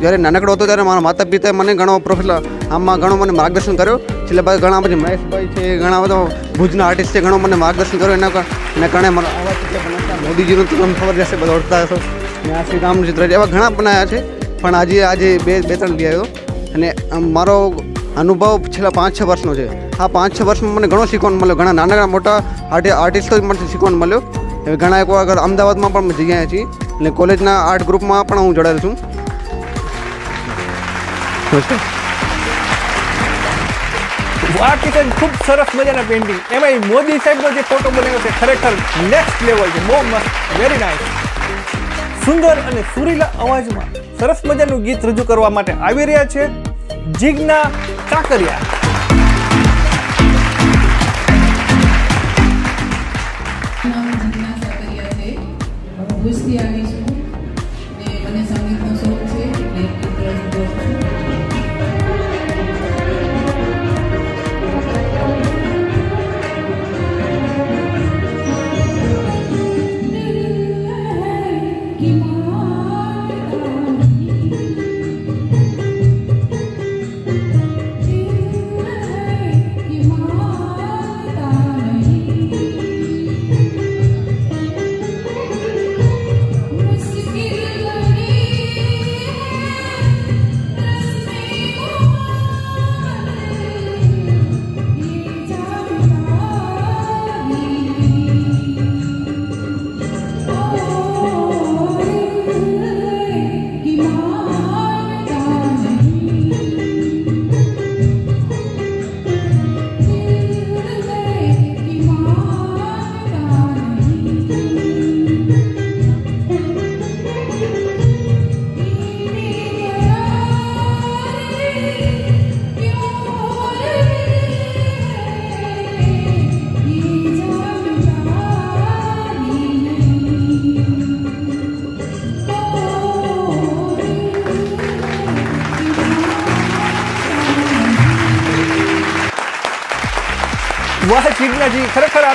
જ્યારે નાનકડો હતો ત્યારે મારા માતા પિતાએ મને ઘણો પ્રોફેશનલ આમાં ઘણો મને માર્ગદર્શન કર્યો. છેલ્લે બધા ઘણા પછી મહેશભાઈ છે, ઘણા બધા ભુજના આર્ટિસ્ટ છે, ઘણો મને માર્ગદર્શન કર્યો. એના એના કારણે મારા આવા મોદીજીનું તમને ખબર જશે બધા ઓળખતા હશો. ને આ શ્રી રામનું ચિત્ર એવા ઘણા બનાવ્યા છે, પણ આજે આજે બે બે, ત્રણ લઈ આવ્યો. અને મારો અનુભવ છેલ્લા પાંચ, છ વર્ષનો છે. આ પાંચ, છ વર્ષમાં મને ઘણો શીખવાનું મળ્યો. ઘણા નાના મોટા આર્ટિ આર્ટિસ્ટો મને શીખવાનું મળ્યો. ઘણા એક વખત અમદાવાદમાં પણ જગ્યાએ છીએ. અને કોલેજના આર્ટ ગ્રુપમાં પણ હું જોડાયેલ છું. વાહ કિશન ખૂબ સરસ મજાના પેઇન્ટિંગ એમાં મોદી સાહેબનો જે ફોટો બનાવ્યો છે ખરેખર નેક્સ્ટ લેવલ છે. બહુ મસ્ત વેરી નાઇસ સુંદર અને સુરીલા અવાજમાં સરસ મજાનું ગીત રજૂ કરવા માટે આવી રહ્યા છે જીજ્ઞા કાકરિયા નામ જિજ્ઞાસા કાકરિયા છે. ભુજથી આવી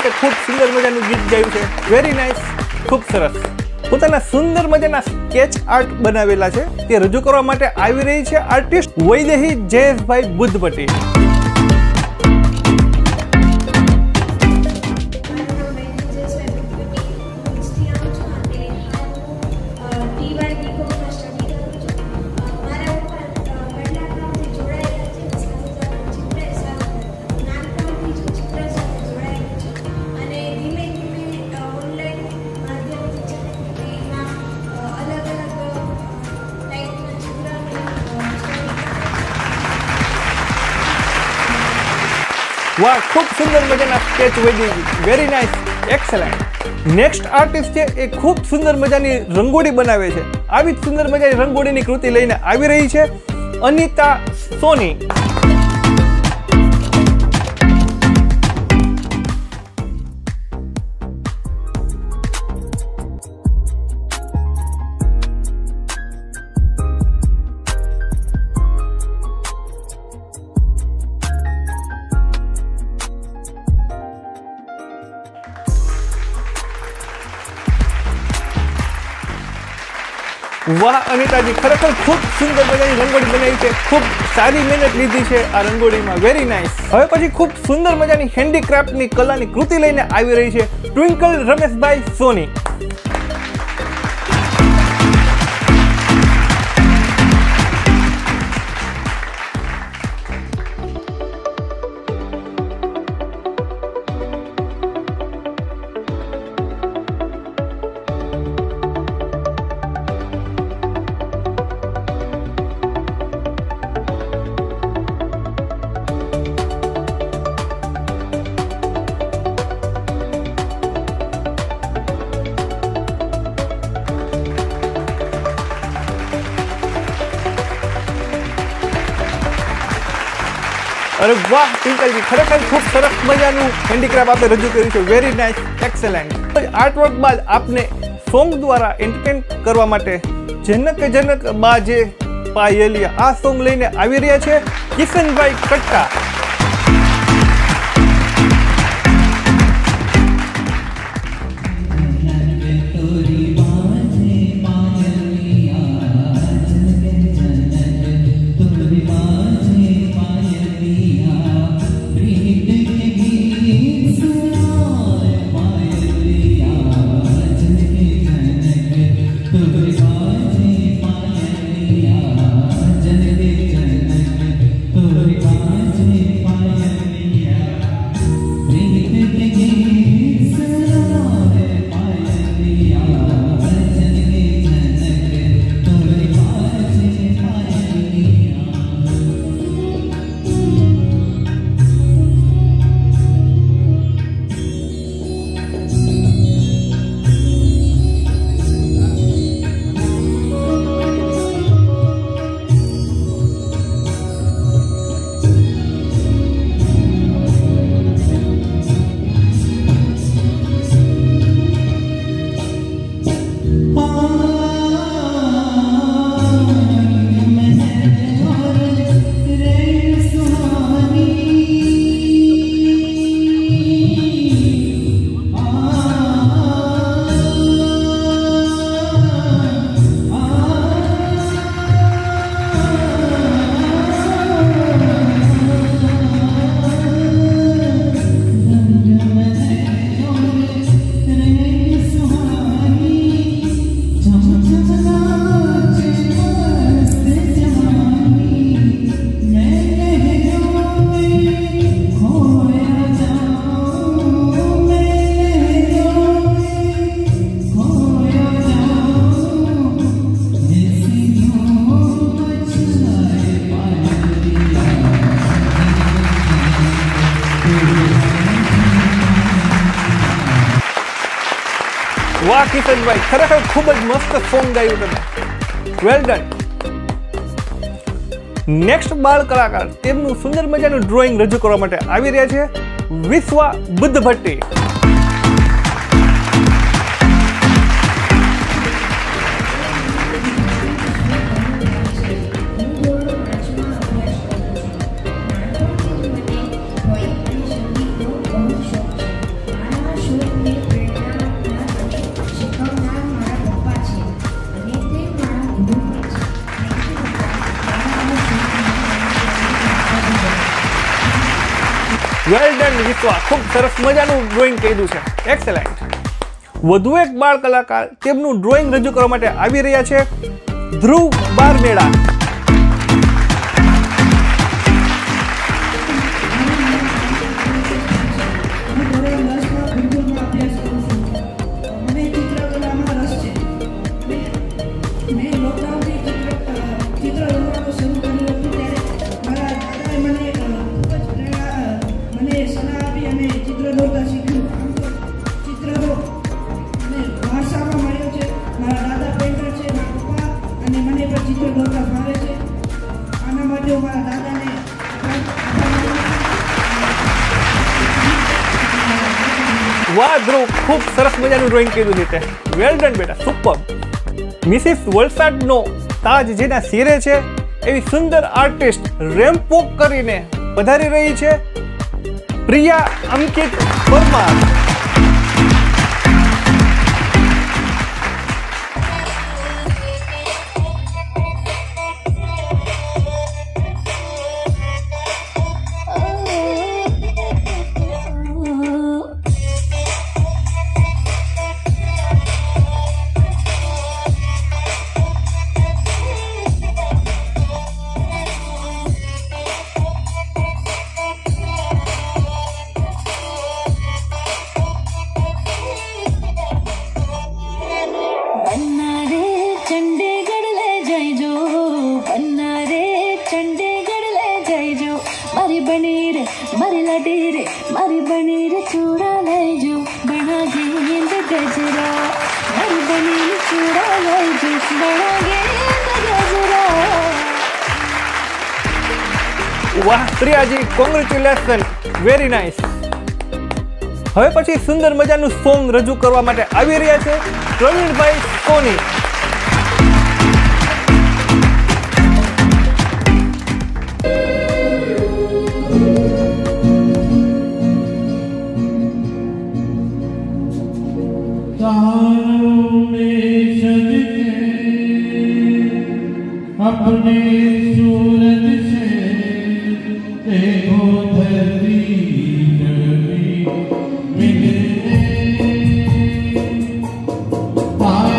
ખરેખર ખૂબ સુંદર મજાનું ગીત ગાયું છે. વેરી નાઇસ ખૂબ સરસ. પોતાના સુંદર મજાના સ્કેચ આર્ટ બનાવેલા છે. તે રજૂ કરવા માટે આવી રહી છે આર્ટિસ્ટ વૈદેહી જયેશભાઈ બુદ્ધપટી સુંદર મજાના સ્કેચ વધી very nice excellent next artist છે એ ખૂબ સુંદર મજાની રંગોળી બનાવે છે. આવી જ સુંદર મજાની રંગોળીની કૃતિ લઈને આવી રહી છે અનિતા સોની. વાહ, અનિતાજી, ખરેખર ખૂબ સુંદર મજાની રંગોળી બનાવી છે. ખૂબ સારી મહેનત લીધી છે આ રંગોળીમાં. વેરી નાઇસ હવે પછી ખૂબ સુંદર મજાની હેન્ડીક્રાફ્ટની કલાની કૃતિ લઈને આવી રહી છે. ટ્વિંકલ રમેશભાઈ સોની. અરે વાહ ટ્વિંકલજી ખરેખર ખૂબ સરસ મજાનું હેન્ડીક્રાફ્ટ આપણે રજૂ કર્યું છે. વેરી નાઇસ એક્સેલેન્ટ આર્ટવર્ક બાદ આપને સોંગ દ્વારા એન્ટરટેન કરવા માટે જનક જનક બા જે પાયેલી આ સોંગ લઈને આવી રહ્યા છે, કિશનભાઈ કટ્ટા. be mine. વાહ ખરેખર ખૂબ જ મસ્ત સોંગ ગાયું તમે. વેલ ડન નેક્સ્ટ બાળ કલાકાર તેમનું સુંદર મજાનું ડ્રોઈંગ રજૂ કરવા માટે આવી રહ્યા છે વિશ્વા બુદ્ધ ભટ્ટી વેલ આ ખૂબ સરસ મજાનું ડ્રોઈંગ કર્યું છે. એક્સેલેન્ટ વધુ એક બાળ કલાકાર તેમનું ડ્રોઈંગ રજૂ કરવા માટે આવી રહ્યા છે ધ્રુવ બારમેડા ડ્રોઈંગ કર્યું છે તે. વેલ ડન બેટા. સુપર મિસિસ વલસાડનો તાજ જેના સિરે છે, એવી સુંદર આર્ટિસ્ટ રેમ્પોક કરીને પધારી રહી છે પ્રિયા અંકિત પરમાર. પ્રિયાજી કોંગ્રેચ્યુલેશન વેરી નાઇસ હવે પછી સુંદર મજાનું સોંગ રજૂ કરવા માટે આવી રહ્યા છે Pravinbhai Soni. Bye.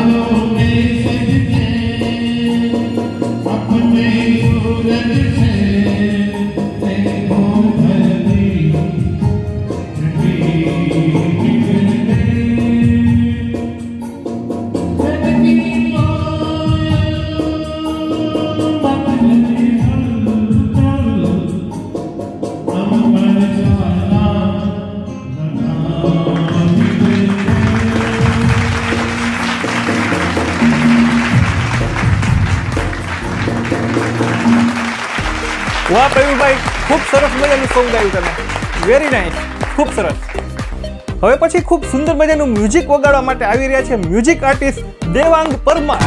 Very nice. ખૂબ સરસ. હવે પછી ખૂબ સુંદર મજાનું મ્યુઝિક વગાડવા માટે આવી રહ્યા છે મ્યુઝિક આર્ટિસ્ટ દેવાંગ પરમાર.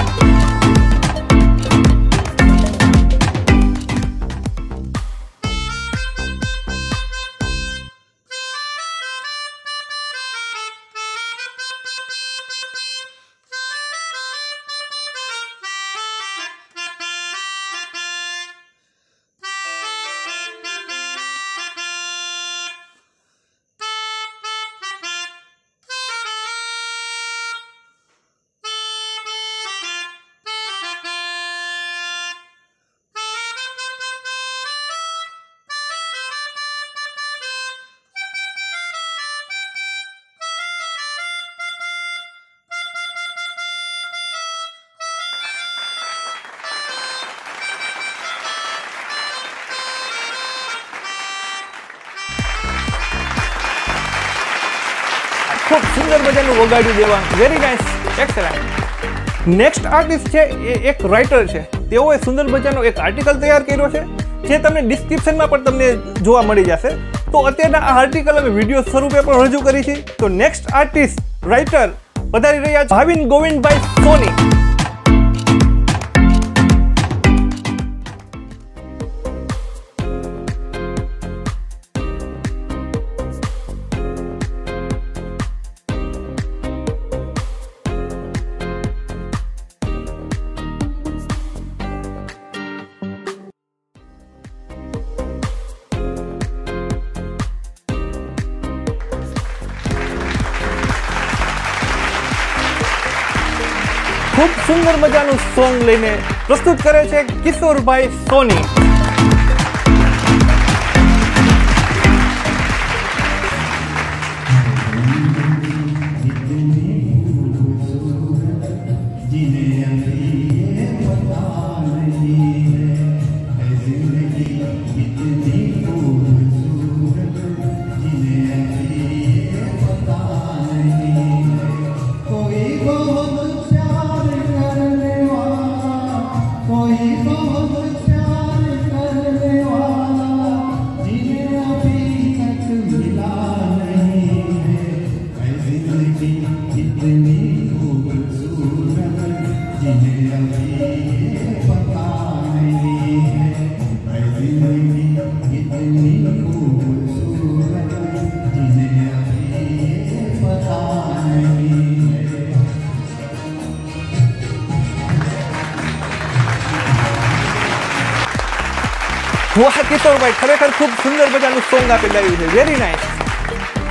સુંદર મજાનું દેવાનું. Very nice excellent next artist છે એ એક રાઇટર છે. તેઓએ સુંદર મજાનો એક આર્ટિકલ તૈયાર કર્યો છે, જે તમને ડિસ્ક્રિપ્શનમાં પણ તમને જોવા મળી જશે. તો અત્યારના આ આર્ટિકલ અમે વીડિયો સ્વરૂપે પણ રજૂ કરી છે. તો નેક્સ્ટ આર્ટિસ્ટ રાઇટર વધારી રહ્યા ભાવિન ગોવિંદભાઈ સોની. સુંદર મજાનું સોંગ લઈને પ્રસ્તુત કરે છે કિશોરભાઈ સોની. કિશોરભાઈ ખરેખર ખૂબ સુંદર મજાનું સોંગ આપી રહ્યું છે. વેરી નાઇસ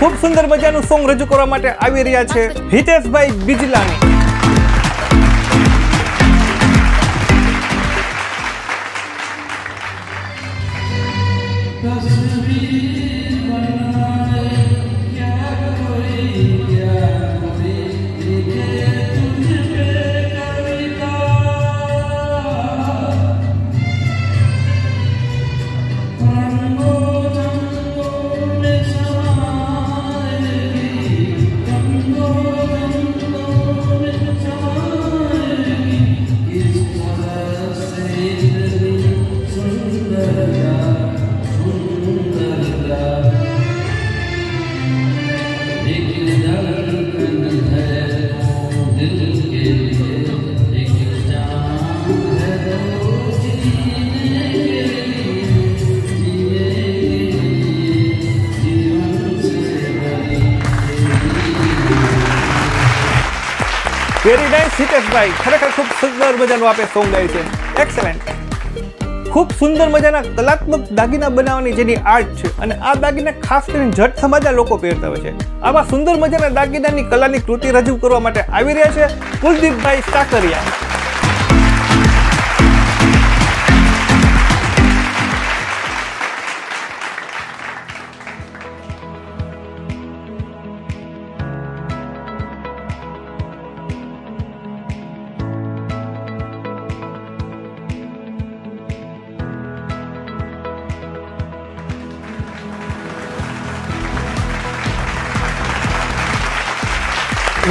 ખૂબ સુંદર મજાનું સોંગ રજૂ કરવા માટે આવી રહ્યા છે. હિતેશભાઈ બિજલાની સુંદર મજાનું આપે સોંગ ગાય છે. એક્સલેન્ટ ખૂબ સુંદર મજાના કલાત્મક દાગીના બનાવવાની જેની આર્ટ છે અને આ દાગીના ખાસ કરીને જટ સમાજના લોકો પહેરતા હોય છે. આવા સુંદર મજાના દાગીનાની કલાની કૃતિ રજૂ કરવા માટે આવી રહ્યા છે કુલદીપભાઈ સાકરિયા.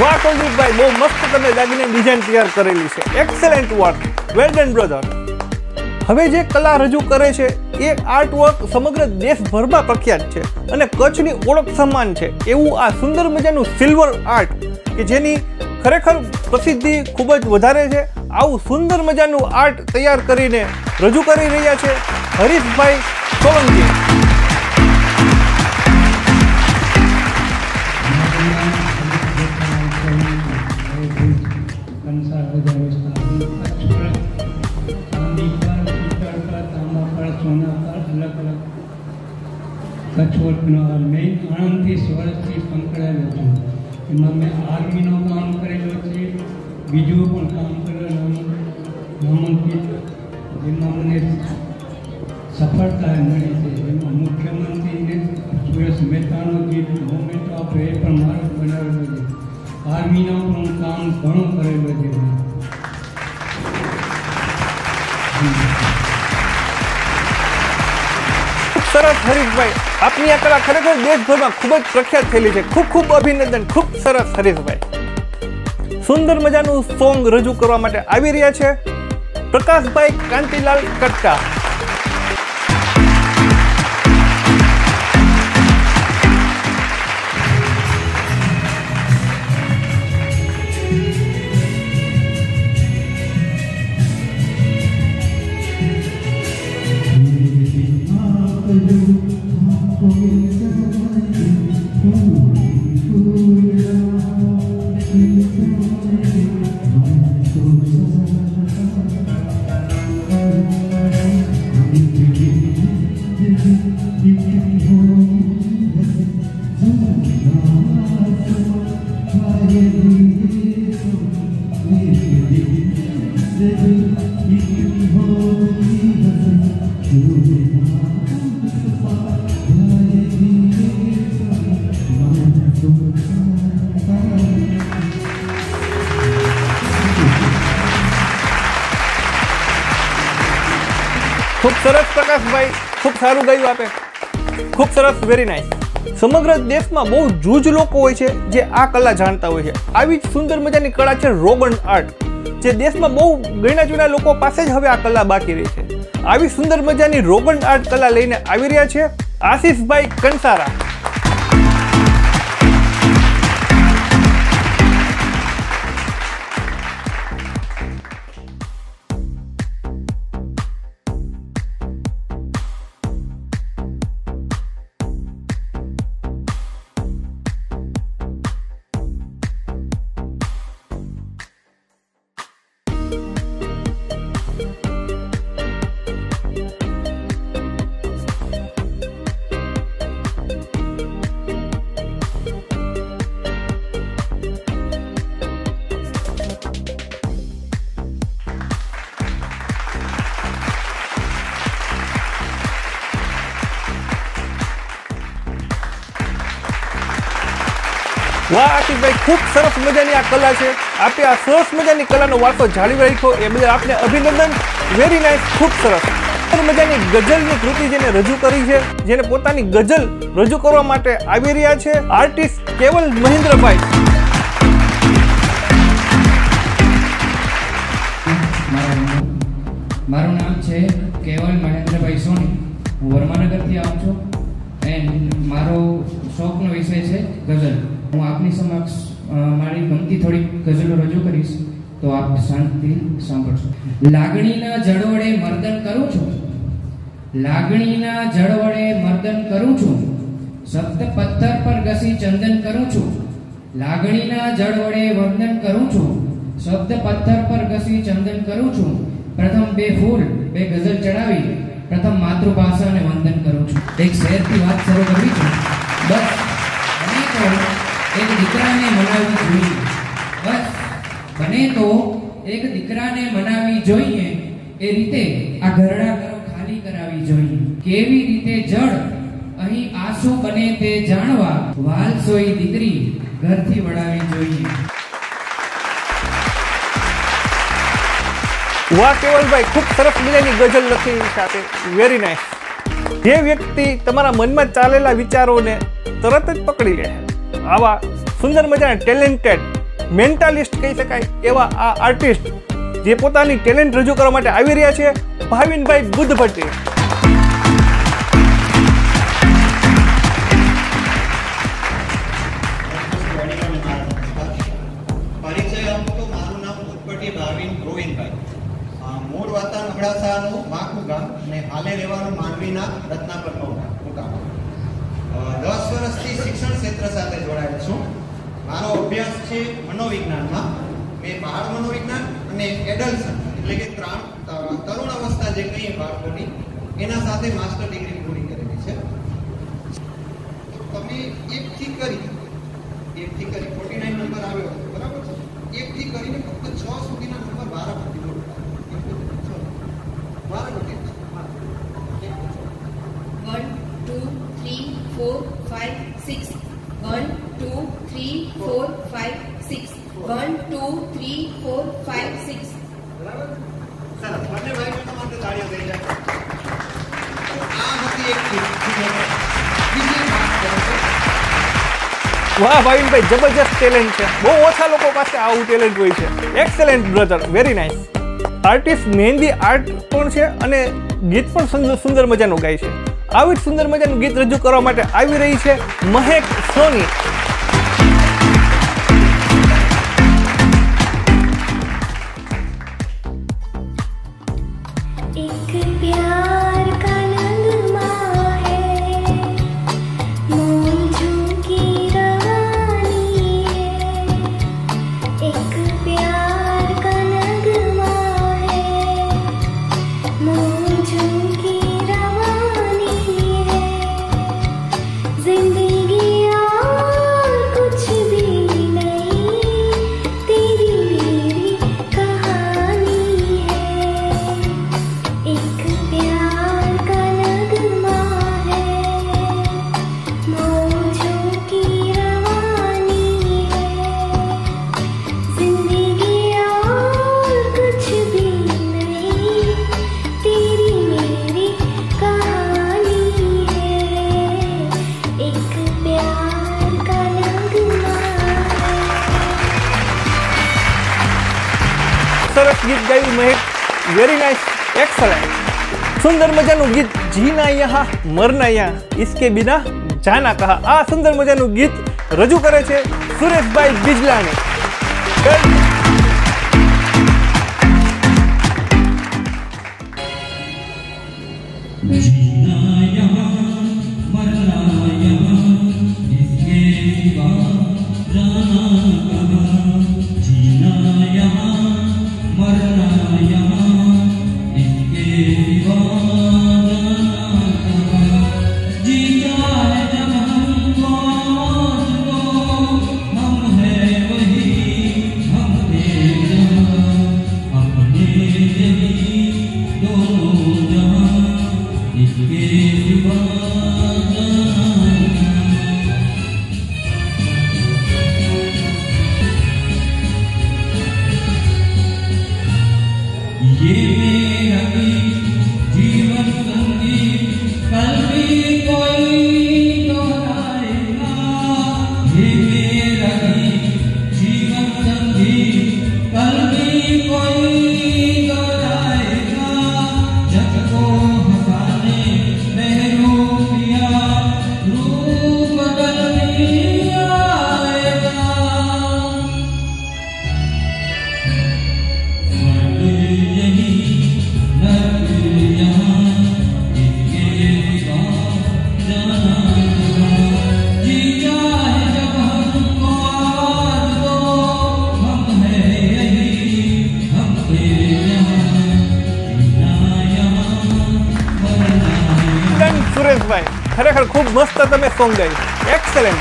વાહ કુલદીપભાઈ બહુ મસ્ત તમે દાગીને ડિઝાઇન તૈયાર કરેલી છે. Excellent work well done brother હવે જે કલા રજૂ કરે છે, એ આર્ટ વર્ક સમગ્ર દેશભરમાં પ્રખ્યાત છે અને કચ્છની ઓળખ સમાન છે. એવું આ સુંદર મજાનું સિલ્વર આર્ટ કે જેની ખરેખર પ્રસિદ્ધિ ખૂબ જ વધારે છે, આવું સુંદર મજાનું આર્ટ તૈયાર કરીને રજૂ કરી રહ્યા છે હરીશભાઈ સોલંકી. મેઇન આણંદથી સ્વરથી સંકળાયેલો છું. એમાં મેં આર્મીનો કામ કરેલો છે, બીજું પણ કામ કરેલું નામાંકિત જેમાં મને સફળતા મળી છે. એમાં મુખ્યમંત્રીને સુરેશ મહેતાનો ગીત મોમેન્ટ ઓફ એ પણ મારો બનાવેલો છે. આર્મીનો પણ કામ ઘણું કરેલું છે. મેં. સરસ હરીશભાઈ આપની આ કલા ખરેખર દેશભરમાં ખૂબ જ પ્રખ્યાત થયેલી છે. ખૂબ ખૂબ અભિનંદન, ખૂબ સરસ હરીશભાઈ. સુંદર મજાનું સોંગ રજૂ કરવા માટે આવી રહ્યા છે પ્રકાશભાઈ કાંતિલાલ કટકા. ખૂબ સરસ પ્રકાશભાઈ ખૂબ સારું ગયું આપે. ખૂબ સરસ વેરી નાઇસ સમગ્ર દેશમાં બહુ જૂજ લોકો હોય છે જે આ કલા જાણતા હોય છે. આવી જ સુંદર મજાની કળા છે રોગન આર્ટ, જે દેશમાં બહુ ગણ્યા જૂના લોકો પાસે જ હવે આ કલા બાકી રહી છે. આવી સુંદર મજાની રોગન આર્ટ કલા લઈને આવી રહ્યા છે આશીષભાઈ કંસારા. મજાની આ કલા છે. આપે આ સરસ મજાની કલાનો વારસો જાળવી રાખ્યો. એ બદલ આપને અભિનંદન. વેરી નાઇસ ખૂબ સરસ. મજાની ગઝલની કૃતિ જેને રજૂ કરી છે, જેને પોતાની ગઝલ રજૂ કરવા માટે આવી રહ્યા છે. આર્ટિસ્ટ કેવલ મહેન્દ્રભાઈ. સાંભળશો. લાગણીના જળ વડે મર્દન કરું છું. લાગણીના જળ વડે મર્દન કરું છું. શબ્દ પથ્થર પર ઘસી ચંદન કરું છું. લાગણીના જળ વડે વર્ણન કરું છું. શબ્દ પથ્થર પર ઘસી ચંદન કરું છું. પ્રથમ બે ફૂલ, બે ગઝલ ચડાવી, પ્રથમ માતૃભાષાને વંદન કરું છું. એક શહેરથી વાત શરૂ કરવી છે. બસ, બને તો એક દીકરાને મનાવવી જોઈએ. બસ, બને તો એક દીકરાને મનાવી જોઈએ, એ રીતે આ ઘરડા ઘરો ખાલી કરાવી જોઈએ. કેવી રીતે જળ અહીં આંસુ બને તે જાણવા વાલસોઈ દીકરી ઘરથી વળાવી જોઈએ. વાહ, કેવલભાઈ, ખૂબ સરસ મજાની ગઝલ લખી સાથે. વેરી નાઇસ જે વ્યક્તિ તમારા મનમાં ચાલેલા વિચારોને તરત જ પકડી લે આવા સુંદર મજાના ટેલેન્ટેડ મેન્ટાલિસ્ટ કહી શકાય એવા આ આર્ટિસ્ટ જે પોતાની ટેલેન્ટ રજૂ કરવા માટે આવી રહ્યા છે, ભાવિનભાઈ બુદ્ધ મૂળ દસ વર્ષથી શિક્ષણ ક્ષેત્ર સાથે મારો અભ્યાસ છે મનોવિજ્ઞાનમાં. મેં બાળ મનોવિજ્ઞાન અને એડલ્સન એટલે કે ત્રણ તરુણ અવસ્થા જે કહીએ બાળકોની, એના સાથે માસ્ટર ડિગ્રી પૂરી કરેલી છે. તમે એકથી કરી એકથી કરી ફોર્ટી નાઇન નંબર આવ્યો, બરાબર છે? એકથી કરીને ફક્ત છ સુધીના વાહ ભાવિનભાઈ જબરજસ્ત ટેલેન્ટ છે. બહુ ઓછા લોકો પાસે આવું ટેલેન્ટ હોય છે. Excellent brother very nice artist mehndi art પણ છે અને ગીત પણ સુંદર મજાનું ગાય છે. આવી જ સુંદર મજાનું ગીત રજૂ કરવા માટે આવી રહી છે મહેક સોની. ગીત ગાયું મહેક વેરી નાઇસ એક્સલેન્ટ સુંદર મજાનું ગીત જીના યહાં મરના યહાં ઇસકે બિના જાના કહા આ સુંદર મજાનું ગીત રજૂ કરે છે Sureshbhai Bijlani Done,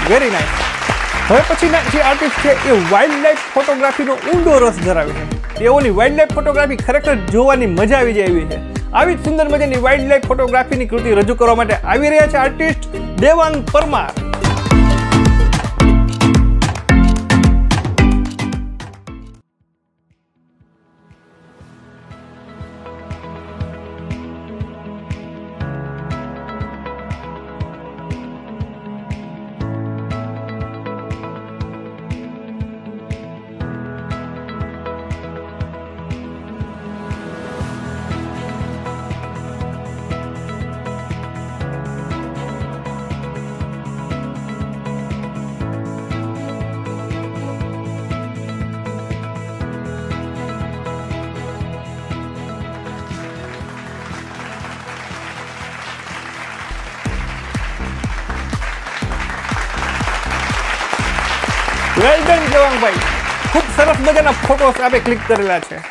very nice હવે પછીના જે આર્ટિસ્ટ છે, એ વાઇલ્ડ લાઈફ ફોટોગ્રાફીનો ઊંડો રસ ધરાવે છે. તેઓની વાઇલ્ડ લાઈફ ફોટોગ્રાફી ખરેખર જોવાની મજા આવી જાય એવી છે. આવી જ સુંદર મજાની વાઇલ્ડ લાઈફ ફોટોગ્રાફીની કૃતિ રજૂ કરવા માટે આવી રહ્યા છે artist Devang Parmar. Well done Devangbhai ખૂબ સરસ મજાના ફોટોસ આપે ક્લિક કરેલા છે.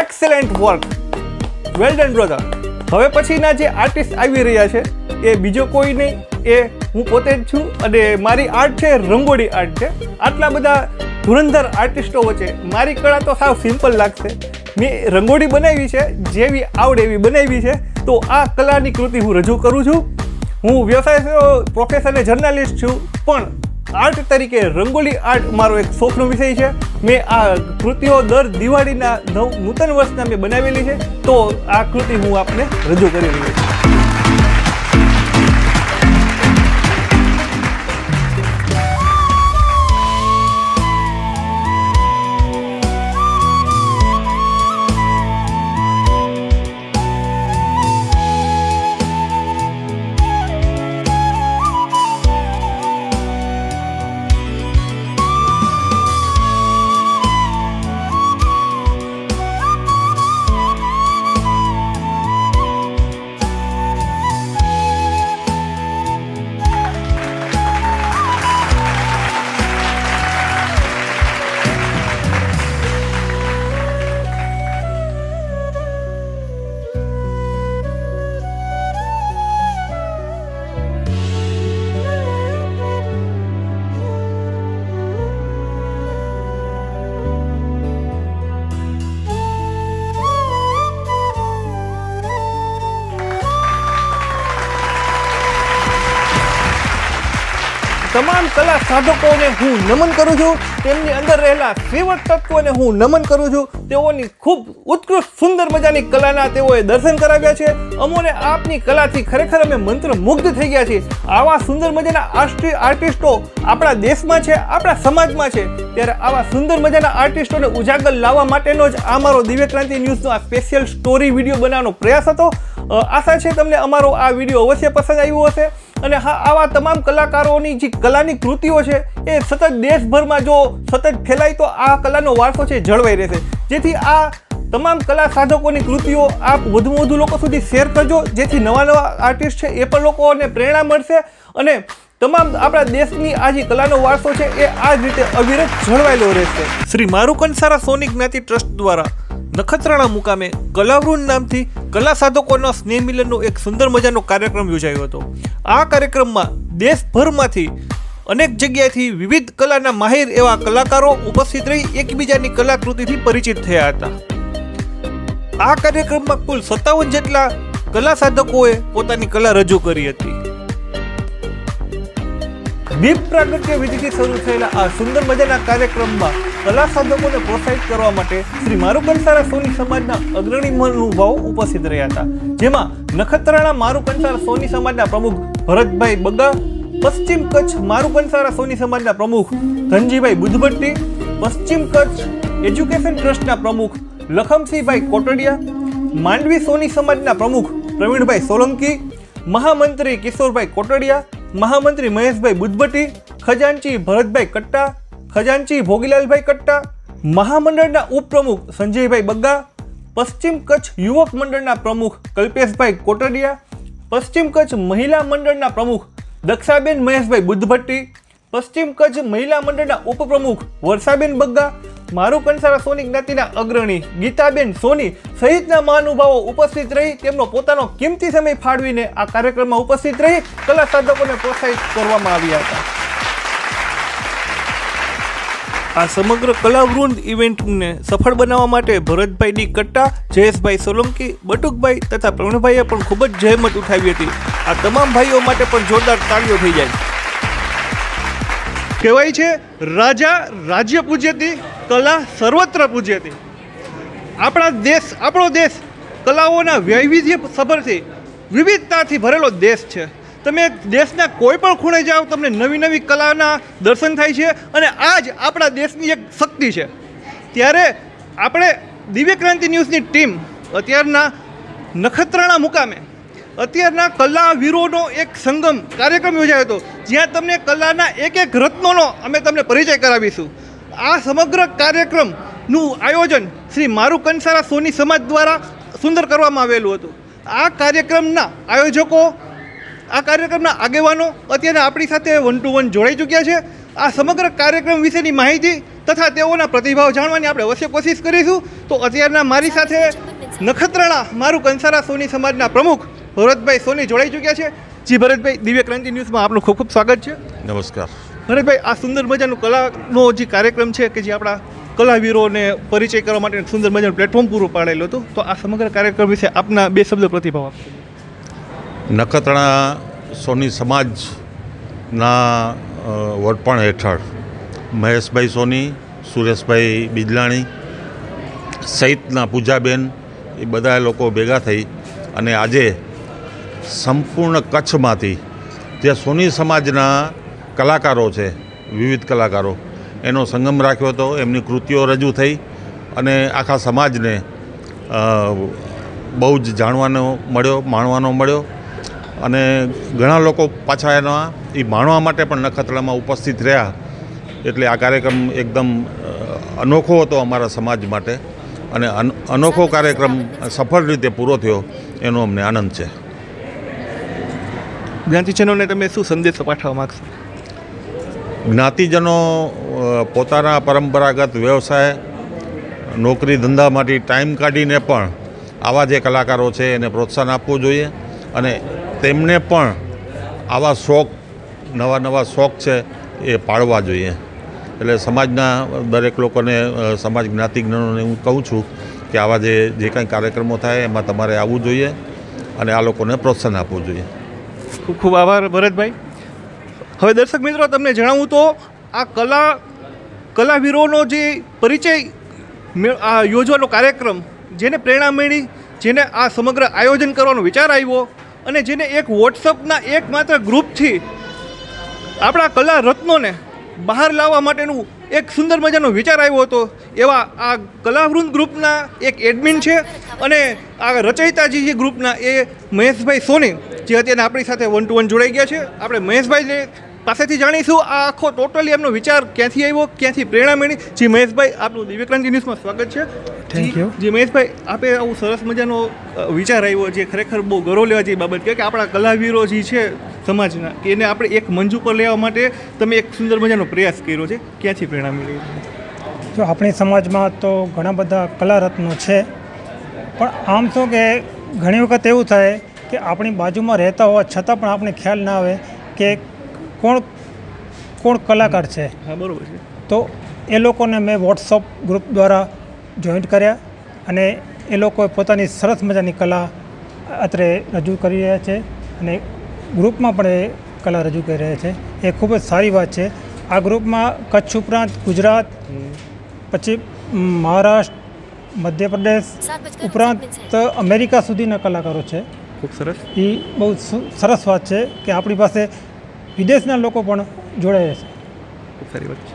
Excellent work well done brother હવે પછીના જે આર્ટિસ્ટ આવી રહ્યા છે, એ બીજો કોઈ નહીં, એ હું પોતે જ છું અને મારી આર્ટ છે, રંગોળી આર્ટ છે. આટલા બધા ધુરંધર આર્ટિસ્ટો વચ્ચે મારી કળા તો સાવ સિમ્પલ લાગશે. મેં રંગોળી બનાવી છે, જેવી આવડે એવી બનાવી છે, તો આ કલાની કૃતિ હું રજૂ કરું છું. હું વ્યવસાય પ્રોફેસર જર્નાલિસ્ટ છું, પણ આર્ટ તરીકે રંગોલી આર્ટ મારો એક શોખનો વિષય છે. મેં આ કૃતિઓ દર દિવાળીના નવ નૂતન વર્ષના મેં બનાવેલી છે. તો આ કૃતિ હું આપને રજૂ કરી રહ્યો છું. સાધકોને હું નમન કરું છું. તેમની અંદર રહેલા ફેવર તત્વોને હું નમન કરું છું. તેઓની ખૂબ ઉત્કૃષ્ટ, સુંદર મજાની કલાના તેઓએ દર્શન કરાવ્યા છે. અમોને આપની કલાથી ખરેખર અમે મંત્ર મુગ્ધ થઈ ગયા છીએ. આવા સુંદર મજાના આર્ટિ આર્ટિસ્ટો આપણા દેશમાં છે, આપણા સમાજમાં છે. ત્યારે આવા સુંદર મજાના આર્ટિસ્ટોને ઉજાગર લાવવા માટેનો જ આ મારો દિવ્ય ક્રાંતિ ન્યૂઝનો આ સ્પેશિયલ સ્ટોરી વીડિયો બનાવવાનો પ્રયાસ હતો. આશા છે તમને અમારો આ વીડિયો અવશ્ય પસંદ આવ્યો હશે. અને હા, આવા તમામ કલાકારોની જે કલાની કૃતિઓ છે, એ સતત દેશભરમાં જો સતત ફેલાય, તો આ કલાનો વારસો છે જળવાઈ રહેશે. જેથી આ તમામ કલા સાધકોની કૃતિઓ આપ વધુમાં વધુ લોકો સુધી શેર કરજો. જેથી નવા નવા આર્ટિસ્ટ છે, એ પણ લોકોને પ્રેરણા મળશે અને તમામ આપણા દેશની આ જે કલાનો વારસો છે, એ આ જ રીતે અવિરત જળવાયેલો રહેશે. શ્રી મારુકનસારા સોની જ્ઞાતિ ટ્રસ્ટ દ્વારા નખત્રાણા મુકામે કલાવૃંદ નામથી કલા સાધકોના સ્નેહ મિલનનો એક સુંદર મજાનો કાર્યક્રમ યોજાયો હતો. આ કાર્યક્રમમાં દેશભરમાંથી અનેક જગ્યાએથી વિવિધ કલાના માહિર એવા કલાકારો ઉપસ્થિત રહી એકબીજાની કલાકૃતિથી પરિચિત થયા હતા. આ કાર્યક્રમમાં કુલ સત્તાવન જેટલા કલા સાધકોએ પોતાની કલા રજૂ કરી હતી. દીપ પ્રાગટ્ય વિધિથી શરૂ થયેલા આ સુંદર મજાના કાર્યક્રમમાં કલા સાધકોને પ્રોત્સાહિત કરવા માટે શ્રી મારુકંસારા સોની સમાજના અગ્રણી મહાનુભાવો ઉપસ્થિત રહ્યા હતા. જેમાં નખત્રાણા મારુકંસારા સોની સમાજના પ્રમુખ ભરતભાઈ બગા, પશ્ચિમ કચ્છ મારુકંસારા સોની સમાજના પ્રમુખ ધનજીભાઈ બુધભટ્ટી પશ્ચિમ કચ્છ એજ્યુકેશન ટ્રસ્ટના પ્રમુખ લખમસિંહભાઈ કોટડિયા, માંડવી સોની સમાજના પ્રમુખ પ્રવીણભાઈ સોલંકી, મહામંત્રી કિશોરભાઈ કોટડિયા મહામંત્રી મહેશભાઈ બુદ્ધભટ્ટી, ખજાનચી ભરતભાઈ કટ્ટા, ખજાનચી ભોગીલાલભાઈ કટ્ટા, મહામંડળના ઉપપ્રમુખ સંજયભાઈ બગ્ગા, પશ્ચિમ કચ્છ યુવક મંડળના પ્રમુખ કલ્પેશભાઈ કોટડિયા, પશ્ચિમ કચ્છ મહિલા મંડળના પ્રમુખ દક્ષાબેન મહેશભાઈ બુદ્ધભટ્ટી પશ્ચિમ કચ્છ મહિલા મંડળના ઉપપ્રમુખ વર્ષાબેન બગ્ગા, મારુ કંસારા સોની જ્ઞાતિના અગ્રણી ગીતાબેન સોની સહિતના મહાનુભાવો ઉપસ્થિત રહી તેમનો પોતાનો કિંમતી સમય ફાળવીને આ કાર્યક્રમમાં ઉપસ્થિત રહી કલા સાધકોને પ્રોત્સાહિત કરવામાં આવ્યા હતા. આ સમગ્ર કલાવૃંદ ઇવેન્ટને સફળ બનાવવા માટે ભરતભાઈ ડી કટ્ટા, જયેશભાઈ સોલંકી, બટુકભાઈ તથા પ્રવીણભાઈએ પણ ખૂબ જ જહેમત ઉઠાવી હતી. આ તમામ ભાઈઓ માટે પણ જોરદાર તાળીઓ થઈ જાય. કહેવાય છે, રાજા રાજ્ય પૂજ્યતી, કલા સર્વત્ર પૂજ્યતી. આપણા દેશ, આપણો દેશ કલાઓના વૈવિધ્ય સભરથી, વિવિધતાથી ભરેલો દેશ છે. તમે દેશના કોઈ પણ ખૂણે જાઓ, તમને નવી નવી કલાના દર્શન થાય છે અને આ જ આપણા દેશની એક શક્તિ છે. ત્યારે આપણે દિવ્ય ક્રાંતિ ન્યૂઝની ટીમ અત્યારના નખત્રાણા મુકામે અત્યારના કલાવીરોનો એક સંગમ કાર્યક્રમ યોજાયો હતો, જ્યાં તમને કલાના એક એક રત્નોનો અમે તમને પરિચય કરાવીશું. આ સમગ્ર કાર્યક્રમનું આયોજન શ્રી મારુ કંસારા સોની સમાજ દ્વારા સુંદર કરવામાં આવેલું હતું. આ કાર્યક્રમના આયોજકો, આ કાર્યક્રમના આગેવાનો અત્યારે આપણી સાથે વન ટુ વન જોડાઈ ચૂક્યા છે. આ સમગ્ર કાર્યક્રમ વિશેની માહિતી તથા તેઓના પ્રતિભાવ જાણવાની આપણે અવશ્ય કોશિશ કરીશું. તો અત્યારના મારી સાથે નખત્રાણા મારું કંસારા સોની સમાજના પ્રમુખ ભરતભાઈ સોની જોડાઈ ચૂક્યા છે. જી ભરતભાઈ દિવ્ય ક્રાંતિ ન્યૂઝમાં આપનું ખૂબ ખૂબ સ્વાગત છે. નમસ્કાર. ભરતભાઈ આ સુંદર મજાનું કલાનો જે કાર્યક્રમ છે કે જે આપણા કલાવીરોને પરિચય કરવા માટે સુંદર મજાનું પ્લેટફોર્મ પૂરું પાડેલું હતું તો આ સમગ્ર કાર્યક્રમ વિશે આપના બે શબ્દ પ્રતિભાવ આપશો. નખત્રાણા સોની સમાજના વડપણ હેઠળ મહેશભાઈ સોની સુરેશભાઈ બિજલાણી સહિતના પૂજાબેન એ બધા લોકો ભેગા થઈ અને આજે સંપૂર્ણ કચ્છમાંથી જે સોની સમાજના કલાકારો છે વિવિધ કલાકારો એનો સંગમ રાખ્યો હતો એમની કૃતિઓ રજૂ થઈ અને આખા સમાજને બહુ જ જાણવાનો મળ્યો માણવાનો મળ્યો અને ઘણા લોકો પાછા એના એ માણવા માટે પણ નખત્રાણામાં ઉપસ્થિત રહ્યા. એટલે આ કાર્યક્રમ એકદમ અનોખો હતો અમારા સમાજ માટે અને અનોખો કાર્યક્રમ સફળ રીતે પૂરો થયો એનો અમને આનંદ છે. જ્ઞાતિજનોને તમે શું સંદેશો પાઠવવા માગશો? જ્ઞાતિજનો પોતાના પરંપરાગત વ્યવસાય, નોકરી ધંધામાંથી ટાઈમ કાઢીને પણ આવા જે કલાકારો છે એને પ્રોત્સાહન આપવું જોઈએ અને તેમને પણ આવા શોખ, નવા નવા શોખ છે એ પાળવા જોઈએ. એટલે સમાજના દરેક લોકોને સમાજ જ્ઞાતિજ્ઞાનોને હું કહું છું કે આવા જે જે કાંઈ કાર્યક્રમો થાય એમાં તમારે આવવું જોઈએ અને આ લોકોને પ્રોત્સાહન આપવું જોઈએ. ખૂબ ખૂબ આભાર ભરતભાઈ. હવે દર્શક મિત્રો, તમને જણાવું તો આ કલા, કલાવીરોનો જે પરિચય આ યોજવાનો કાર્યક્રમ, જેને પ્રેરણા મળી, જેને આ સમગ્ર આયોજન કરવાનો વિચાર આવ્યો અને જેને એક વોટ્સઅપના એકમાત્ર ગ્રુપથી આપણા કલા રત્નોને બહાર લાવવા માટેનું એક સુંદર મજાનો વિચાર આવ્યો હતો. એવા આ કલાવૃંદ ગ્રુપના એક એડમિન છે અને આ રચયિતાજી જે ગ્રુપના એ મહેશભાઈ સોની. જે અત્યારે આપણી સાથે વન ટુ વન જોડાઈ ગયા છે. આપણે મહેશભાઈ પાસેથી જાણીશું આ આખો ટોટલી એમનો વિચાર ક્યાંથી આવ્યો ક્યાંથી પ્રેરણા મળી? જી મહેશભાઈ આપનું દિવ્યક્રાંતિ ન્યૂઝમાં સ્વાગત છે. થેન્ક યુ જી મહેશભાઈ આપે આવું સરસ મજાનો વિચાર આવ્યો જે ખરેખર બહુ ગૌરવ લેવા જેવી બાબત કે કે આપણા કલાવીરો જે છે સમાજના એને આપણે એક મંજ ઉપર લેવા માટે તમે એક સુંદર મજાનો પ્રયાસ કર્યો છે. ક્યાંથી પ્રેરણા મળી? જો આપણી સમાજમાં તો ઘણા બધા કલારત્નો છે. પણ આમ તો કે ઘણી વખત એવું થાય કે આપણી બાજુમાં રહેતા હોવા છતાં પણ આપણે ખ્યાલ ના આવે કે કોણ કોણ કલાકાર છે. બરાબર બરોબર છે. તો એ લોકોને મેં વોટ્સઅપ ગ્રુપ દ્વારા જોઈન્ટ કર્યા અને એ લોકોએ પોતાની સરસ મજાની કલા અત્રે રજૂ કરી રહ્યા છે અને ગ્રુપમાં પણ એ કલા રજૂ કરી રહ્યા છે. એ ખૂબ જ સારી વાત છે. આ ગ્રુપમાં કચ્છ ઉપરાંત ગુજરાત પછી મહારાષ્ટ્ર મધ્યપ્રદેશ ઉપરાંત અમેરિકા સુધીના કલાકારો છે. ખૂબ સરસ. એ બહુ સરસ વાત છે કે આપણી પાસે વિદેશના લોકો પણ જોડાયા છે ખૂબ સારી વાત છે.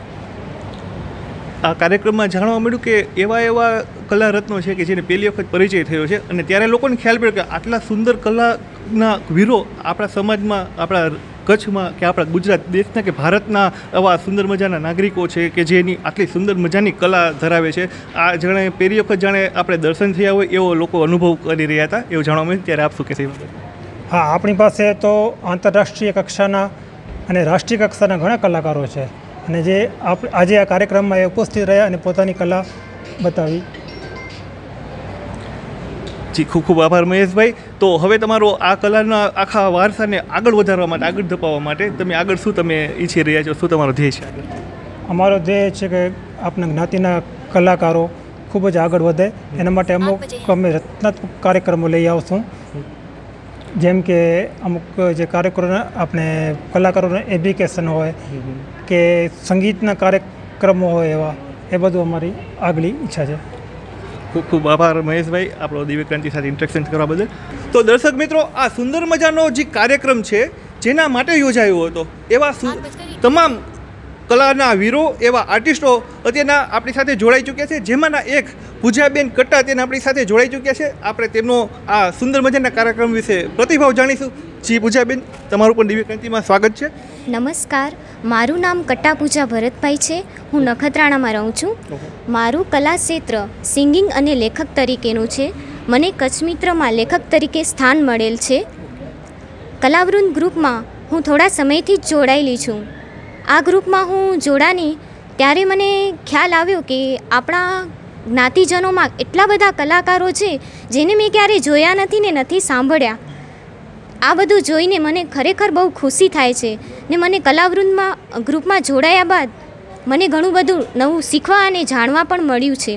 આ કાર્યક્રમમાં જાણવા મળ્યું કે એવા એવા કલા રત્નો છે કે જેને પહેલી વખત પરિચય થયો છે અને ત્યારે લોકોને ખ્યાલ પડ્યો કે આટલા સુંદર કલાના વીરો આપણા સમાજમાં આપણા કચ્છમાં કે આપણા ગુજરાત દેશના કે ભારતના આવા સુંદર મજાના નાગરિકો છે કે જેની આટલી સુંદર મજાની કલા ધરાવે છે, આ જાણે પહેલી વખત જાણે આપણે દર્શન થયા હોય એવો લોકો અનુભવ કરી રહ્યા હતા, એવું જાણવા મળ્યું. ત્યારે આપ શું હા, આપણી પાસે તો આંતરરાષ્ટ્રીય કક્ષાના અને રાષ્ટ્રીય કક્ષાના ઘણા કલાકારો છે અને જે આપ, આજે આ કાર્યક્રમમાં એ ઉપસ્થિત રહ્યા અને પોતાની કલા બતાવી. જી ખૂબ ખૂબ આભાર મહેશભાઈ. તો હવે તમારો આ કલાના આખા વારસાને આગળ વધારવા માટે આગળ ધપાવવા માટે તમે આગળ શું તમે ઈચ્છી રહ્યા છો? શું તમારો ધ્યેય છે અમારો ધ્યેય છે કે આપણા જ્ઞાતિના કલાકારો ખૂબ જ આગળ વધે. એના માટે અમુક અમે રચનાત્મક કાર્યક્રમો લઈ આવશું. જેમ કે અમુક જે કાર્યક્રમો આપણે કલાકારોને એજ્યુકેશન હોય કે સંગીતના કાર્યક્રમો હોય એવા એ બધું અમારી આગલી ઈચ્છા છે. ખૂબ ખૂબ આભાર મહેશભાઈ આપણો દિવ્યક્રાંતિ સાથે ઇન્ટરેક્શન કરવા બદલ. તો દર્શક મિત્રો આ સુંદર મજાનો જે કાર્યક્રમ છે જેના માટે યોજાયો હતો એવા તમામ કલાના વીરો એવા આર્ટિસ્ટો અત્યારના આપણી સાથે જોડાઈ ચૂક્યા છે. જેમાંના એક પૂજાબેન કટ્ટા તેને આપણી સાથે જોડાઈ ચૂક્યા છે. આપણે તેમનો આ સુંદર મજાના કાર્યક્રમ વિશે પ્રતિભાવ જાણીશું. જી પૂજાબેન તમારું પણ દિવ્યક્રાંતિમાં સ્વાગત છે. નમસ્કાર મારું નામ કટ્ટા પૂજા ભરતભાઈ છે. હું નખત્રાણામાં રહું છું. મારું કલા ક્ષેત્ર સિંગિંગ અને લેખક તરીકેનું છે. મને કચ્છ મિત્રમાં લેખક તરીકે સ્થાન મળેલ છે. કલાવૃંદ ગ્રુપમાં હું થોડા સમયથી જ જોડાયેલી છું. આ ગ્રુપમાં હું જોડાની ત્યારે મને ખ્યાલ આવ્યો કે આપણા જ્ઞાતિજનોમાં એટલા બધા કલાકારો છે જેને મેં ક્યારેય જોયા નથી ને નથી સાંભળ્યા. આ બધું જોઈને મને ખરેખર બહુ ખુશી થાય છે ને મને કલાવૃંદમાં, ગ્રુપમાં જોડાયા બાદ મને ઘણું બધું નવું શીખવા અને જાણવા પણ મળ્યું છે.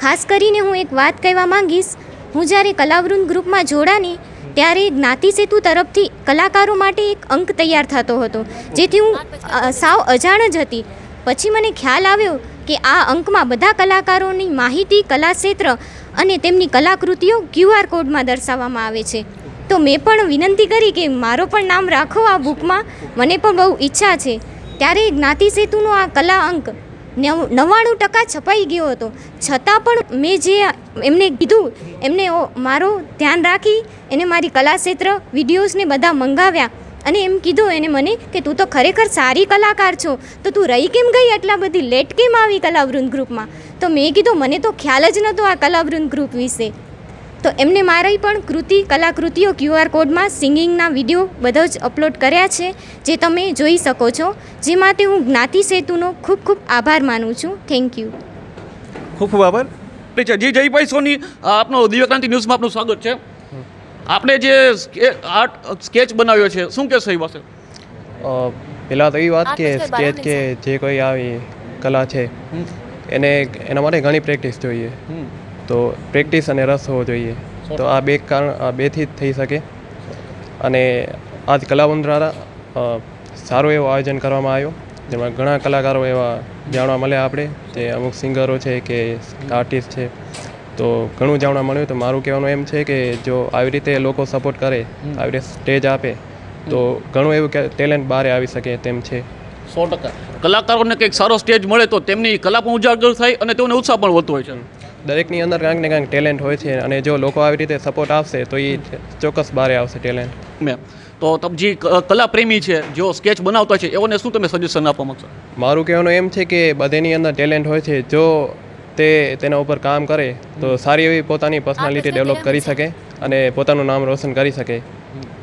ખાસ કરીને હું એક વાત કહેવા માંગીશ, હું જ્યારે કલાવૃંદ ગ્રુપમાં જોડાની ત્યારે જ્ઞાતિ સેતુ તરફથી કલાકારો માટે એક અંક તૈયાર થતો હતો, જેથી હું સાવ અજાણ જ હતી. પછી મને ખ્યાલ આવ્યો કે આ અંકમાં બધા કલાકારોની માહિતી કલા ક્ષેત્ર અને તેમની કલાકૃતિઓ ક્યુઆર કોડમાં દર્શાવવામાં આવે છે. તો મેં પણ વિનંતી કરી કે મારો પણ નામ રાખો આ બુકમાં. મને પણ બહુ ઈચ્છા છે. ત્યારે જ્ઞાતિ સેતુનો આ કલા અંક નવ- નવ્વાણું ટકા છપાઈ ગયો હતો. છતાં પણ મેં જે એમને કીધું, એમને મારો ધ્યાન રાખી, એને મારી કલા ક્ષેત્ર વિડીયોઝને બધા મંગાવ્યા અને એમ કીધું, એને મને કે તું તો ખરેખર સારી કલાકાર છો. તો તું રહી કેમ ગઈ આટલા બધી લેટ કેમ આવી કલાવૃંદ ગ્રુપમાં? તો મેં કીધું, મને તો ખ્યાલ જ નહોતો આ કલાવૃંદ ગ્રુપ વિશે. તો એમને મારી પણ કૃતિ કલાકૃતિઓ ક્યુઆર કોડમાં સિંગિંગના વીડિયો બધા જ અપલોડ કર્યા છે જે તમે જોઈ શકો છો. જે માટે હું જ્ઞાતિ સેતુનો ખૂબ ખૂબ આભાર માનું છું. થેન્ક યુ ખૂબ ખૂબ આભાર. જી જયભાઈ સોની. આપનો દિવ્યક્રાંતિ ન્યૂઝમાં આપનું સ્વાગત છે. આપણે જે આર્ટ સ્કેચ બનાવ્યો છે શું કહેશો એ પાસે પહેલાં તો એ વાત કે સ્કેચ કે જે કોઈ આવી કલા છે એને એના માટે ઘણી પ્રેક્ટિસ જોઈએ. તો પ્રેક્ટિસ અને રસ હોવો જોઈએ. તો આ બે કારણ આ બેથી જ થઈ શકે. અને આજ કલાવંત દ્વારા સારું એવું આયોજન કરવામાં આવ્યું. જેમાં ઘણા કલાકારો એવા જાણવા મળ્યા આપણે. જે અમુક સિંગરો છે કે આર્ટિસ્ટ છે. તો ઘણું જાણવા મળ્યું. તો મારું કહેવાનું એમ છે કે જો આવી રીતે લોકો સપોર્ટ કરે આવી રીતે સ્ટેજ આપે તો ઘણું એવું ટેલેન્ટ બહાર આવી શકે તેમ છે. સો ટકા. કલાકારોને કંઈક સારો સ્ટેજ મળે તો તેમની કલા પણ ઉજાગર થાય અને તેઓને ઉત્સાહ પણ વધતો હોય છે. દરેકની અંદર કાંઈક ને કાંઈક ટેલેન્ટ હોય છે અને જો લોકો આવી રીતે સપોર્ટ આપશે તો એ ચોક્કસ બહાર આવશે ટેલેન્ટ મેમ તો તમે જે કલા પ્રેમી છે જો સ્કેચ બનાવતા છે એઓને શું તમે સજેશન આપવા માંગશો? મારું કહેવાનું એમ છે કે બધેની અંદર ટેલેન્ટ હોય છે જો તે તેના ઉપર કામ કરે તો સારી એવી પોતાની પર્સનાલિટી ડેવલપ કરી શકે અને પોતાનું નામ રોશન કરી શકે.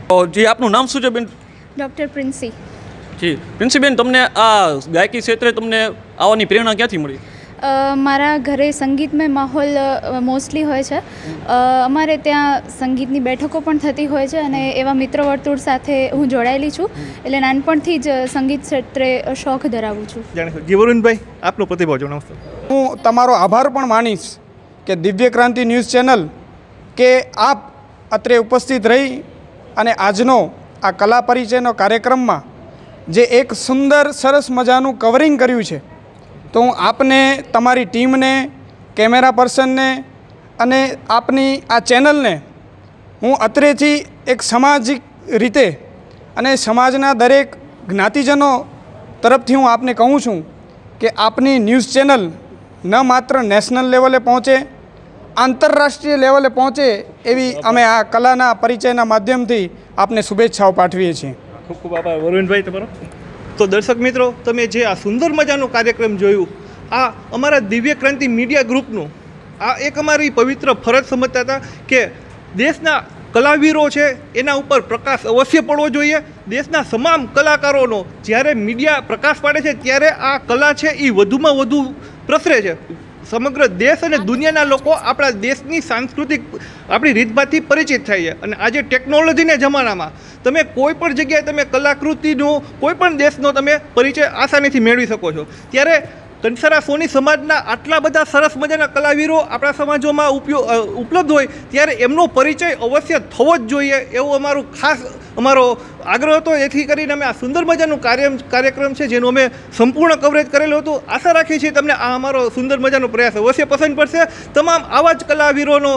તો જી આપનું નામ શું છે બેન? ડૉક્ટર પ્રિન્સી. જી પ્રિન્સીબેન તમને આ ગાયકી ક્ષેત્રે તમને આવવાની પ્રેરણા ક્યાંથી મળી? મારા ઘરે સંગીતમય માહોલ મોસ્ટલી હોય છે. અમારે ત્યાં સંગીતની બેઠકો પણ થતી હોય છે અને એવા મિત્ર વર્તુળ સાથે હું જોડાયેલી છું. એટલે નાનપણથી જ સંગીત ક્ષેત્રે શોખ ધરાવું છું. જીવરુનભાઈ આપનો પ્રતિભાવ જણાવશો હું તમારો આભાર પણ માનીશ કે દિવ્ય ક્રાંતિ ન્યૂઝ ચેનલ કે આપ અત્રે ઉપસ્થિત રહી અને આજનો આ કલા પરિચયનો કાર્યક્રમમાં જે એક સુંદર સરસ મજાનું કવરિંગ કર્યું છે તો હું આપને, તમારી ટીમને, કેમેરા પર્સનને અને આપની આ ચેનલને હું અત્રેથી એક સામાજિક રીતે અને સમાજના દરેક જ્ઞાતિજનો તરફથી હું આપને કહું છું કે આપની ન્યૂઝ ચેનલ ન માત્ર નેશનલ લેવલે પહોંચે, આંતરરાષ્ટ્રીય લેવલે પહોંચે એવી અમે આ કલાના પરિચયના માધ્યમથી આપને શુભેચ્છાઓ પાઠવીએ છીએ. ખૂબ ખૂબ આભાર. વરુણભાઈ, તમારો? તો દર્શક મિત્રો, તમે જે આ સુંદર મજાનો કાર્યક્રમ જોયું, આ અમારા દિવ્ય ક્રાંતિ મીડિયા ગ્રુપનું, આ એક અમારી પવિત્ર ફરજ સમજતા હતા કે દેશના કલાવીરો છે, એના ઉપર પ્રકાશ અવશ્ય પડવો જોઈએ. દેશના તમામ કલાકારોનો જ્યારે મીડિયા પ્રકાશ પાડે છે, ત્યારે આ કલા છે, એ વધુમાં વધુ પ્રસરે છે. સમગ્ર દેશ અને દુનિયાના લોકો આપણા દેશની સાંસ્કૃતિક આપણી રીતભાતથી પરિચિત થાય છે. અને આજે ટેકનોલોજીના જમાનામાં તમે કોઈ પણ જગ્યાએ તમે કલાકૃતિનો, કોઈ પણ દેશનો તમે પરિચય આસાનીથી મેળવી શકો છો. ત્યારે કંસારા સોની સમાજના આટલા બધા સરસ મજાના કલાવીરો આપણા સમાજોમાં ઉપયોગ ઉપલબ્ધ હોય, ત્યારે એમનો પરિચય અવશ્ય થવો જ જોઈએ એવું અમારો ખાસ, અમારો આગ્રહ હતો. એથી કરીને અમે આ સુંદર મજાનું કાર્ય કાર્યક્રમ છે, જેનું અમે સંપૂર્ણ કવરેજ કરેલું હતું. આશા રાખીએ છીએ તમને આ અમારો સુંદર મજાનો પ્રયાસ અવશ્ય પસંદ પડશે. તમામ આવા જ કલાવીરોનો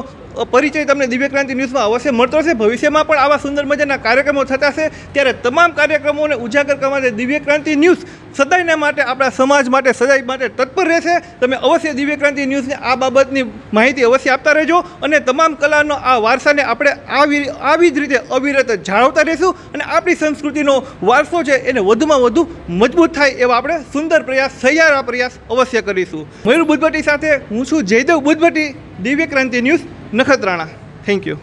પરિચય તમને દિવ્ય ક્રાંતિ ન્યૂઝમાં અવશ્ય મળતો રહેશે. ભવિષ્યમાં પણ આવા સુંદર મજાના કાર્યક્રમો થતા છે ત્યારે તમામ કાર્યક્રમોને ઉજાગર કરવા માટે દિવ્ય ક્રાંતિ ન્યૂઝ સદાયને માટે, આપણા સમાજ માટે, સદાય માટે તત્પર રહેશે. તમે અવશ્ય દિવ્ય ક્રાંતિ ન્યૂઝને આ બાબતની માહિતી અવશ્ય આપતા રહેજો અને તમામ કલાનો આ વારસાને આપણે આવી આવી જ રીતે અવિરત જાળવતા રહીશું અને આપણી સંસ્કૃતિનો વારસો છે એને વધુમાં વધુ મજબૂત થાય એવા આપણે સુંદર પ્રયાસ, સહિયારા પ્રયાસ અવશ્ય કરીશું. મયુર બુદ્ધભટ્ટી સાથે હું છું જયદેવ બુદ્ધભટ્ટી, દિવ્ય ક્રાંતિ ન્યૂઝ નખત્રાણા. Thank you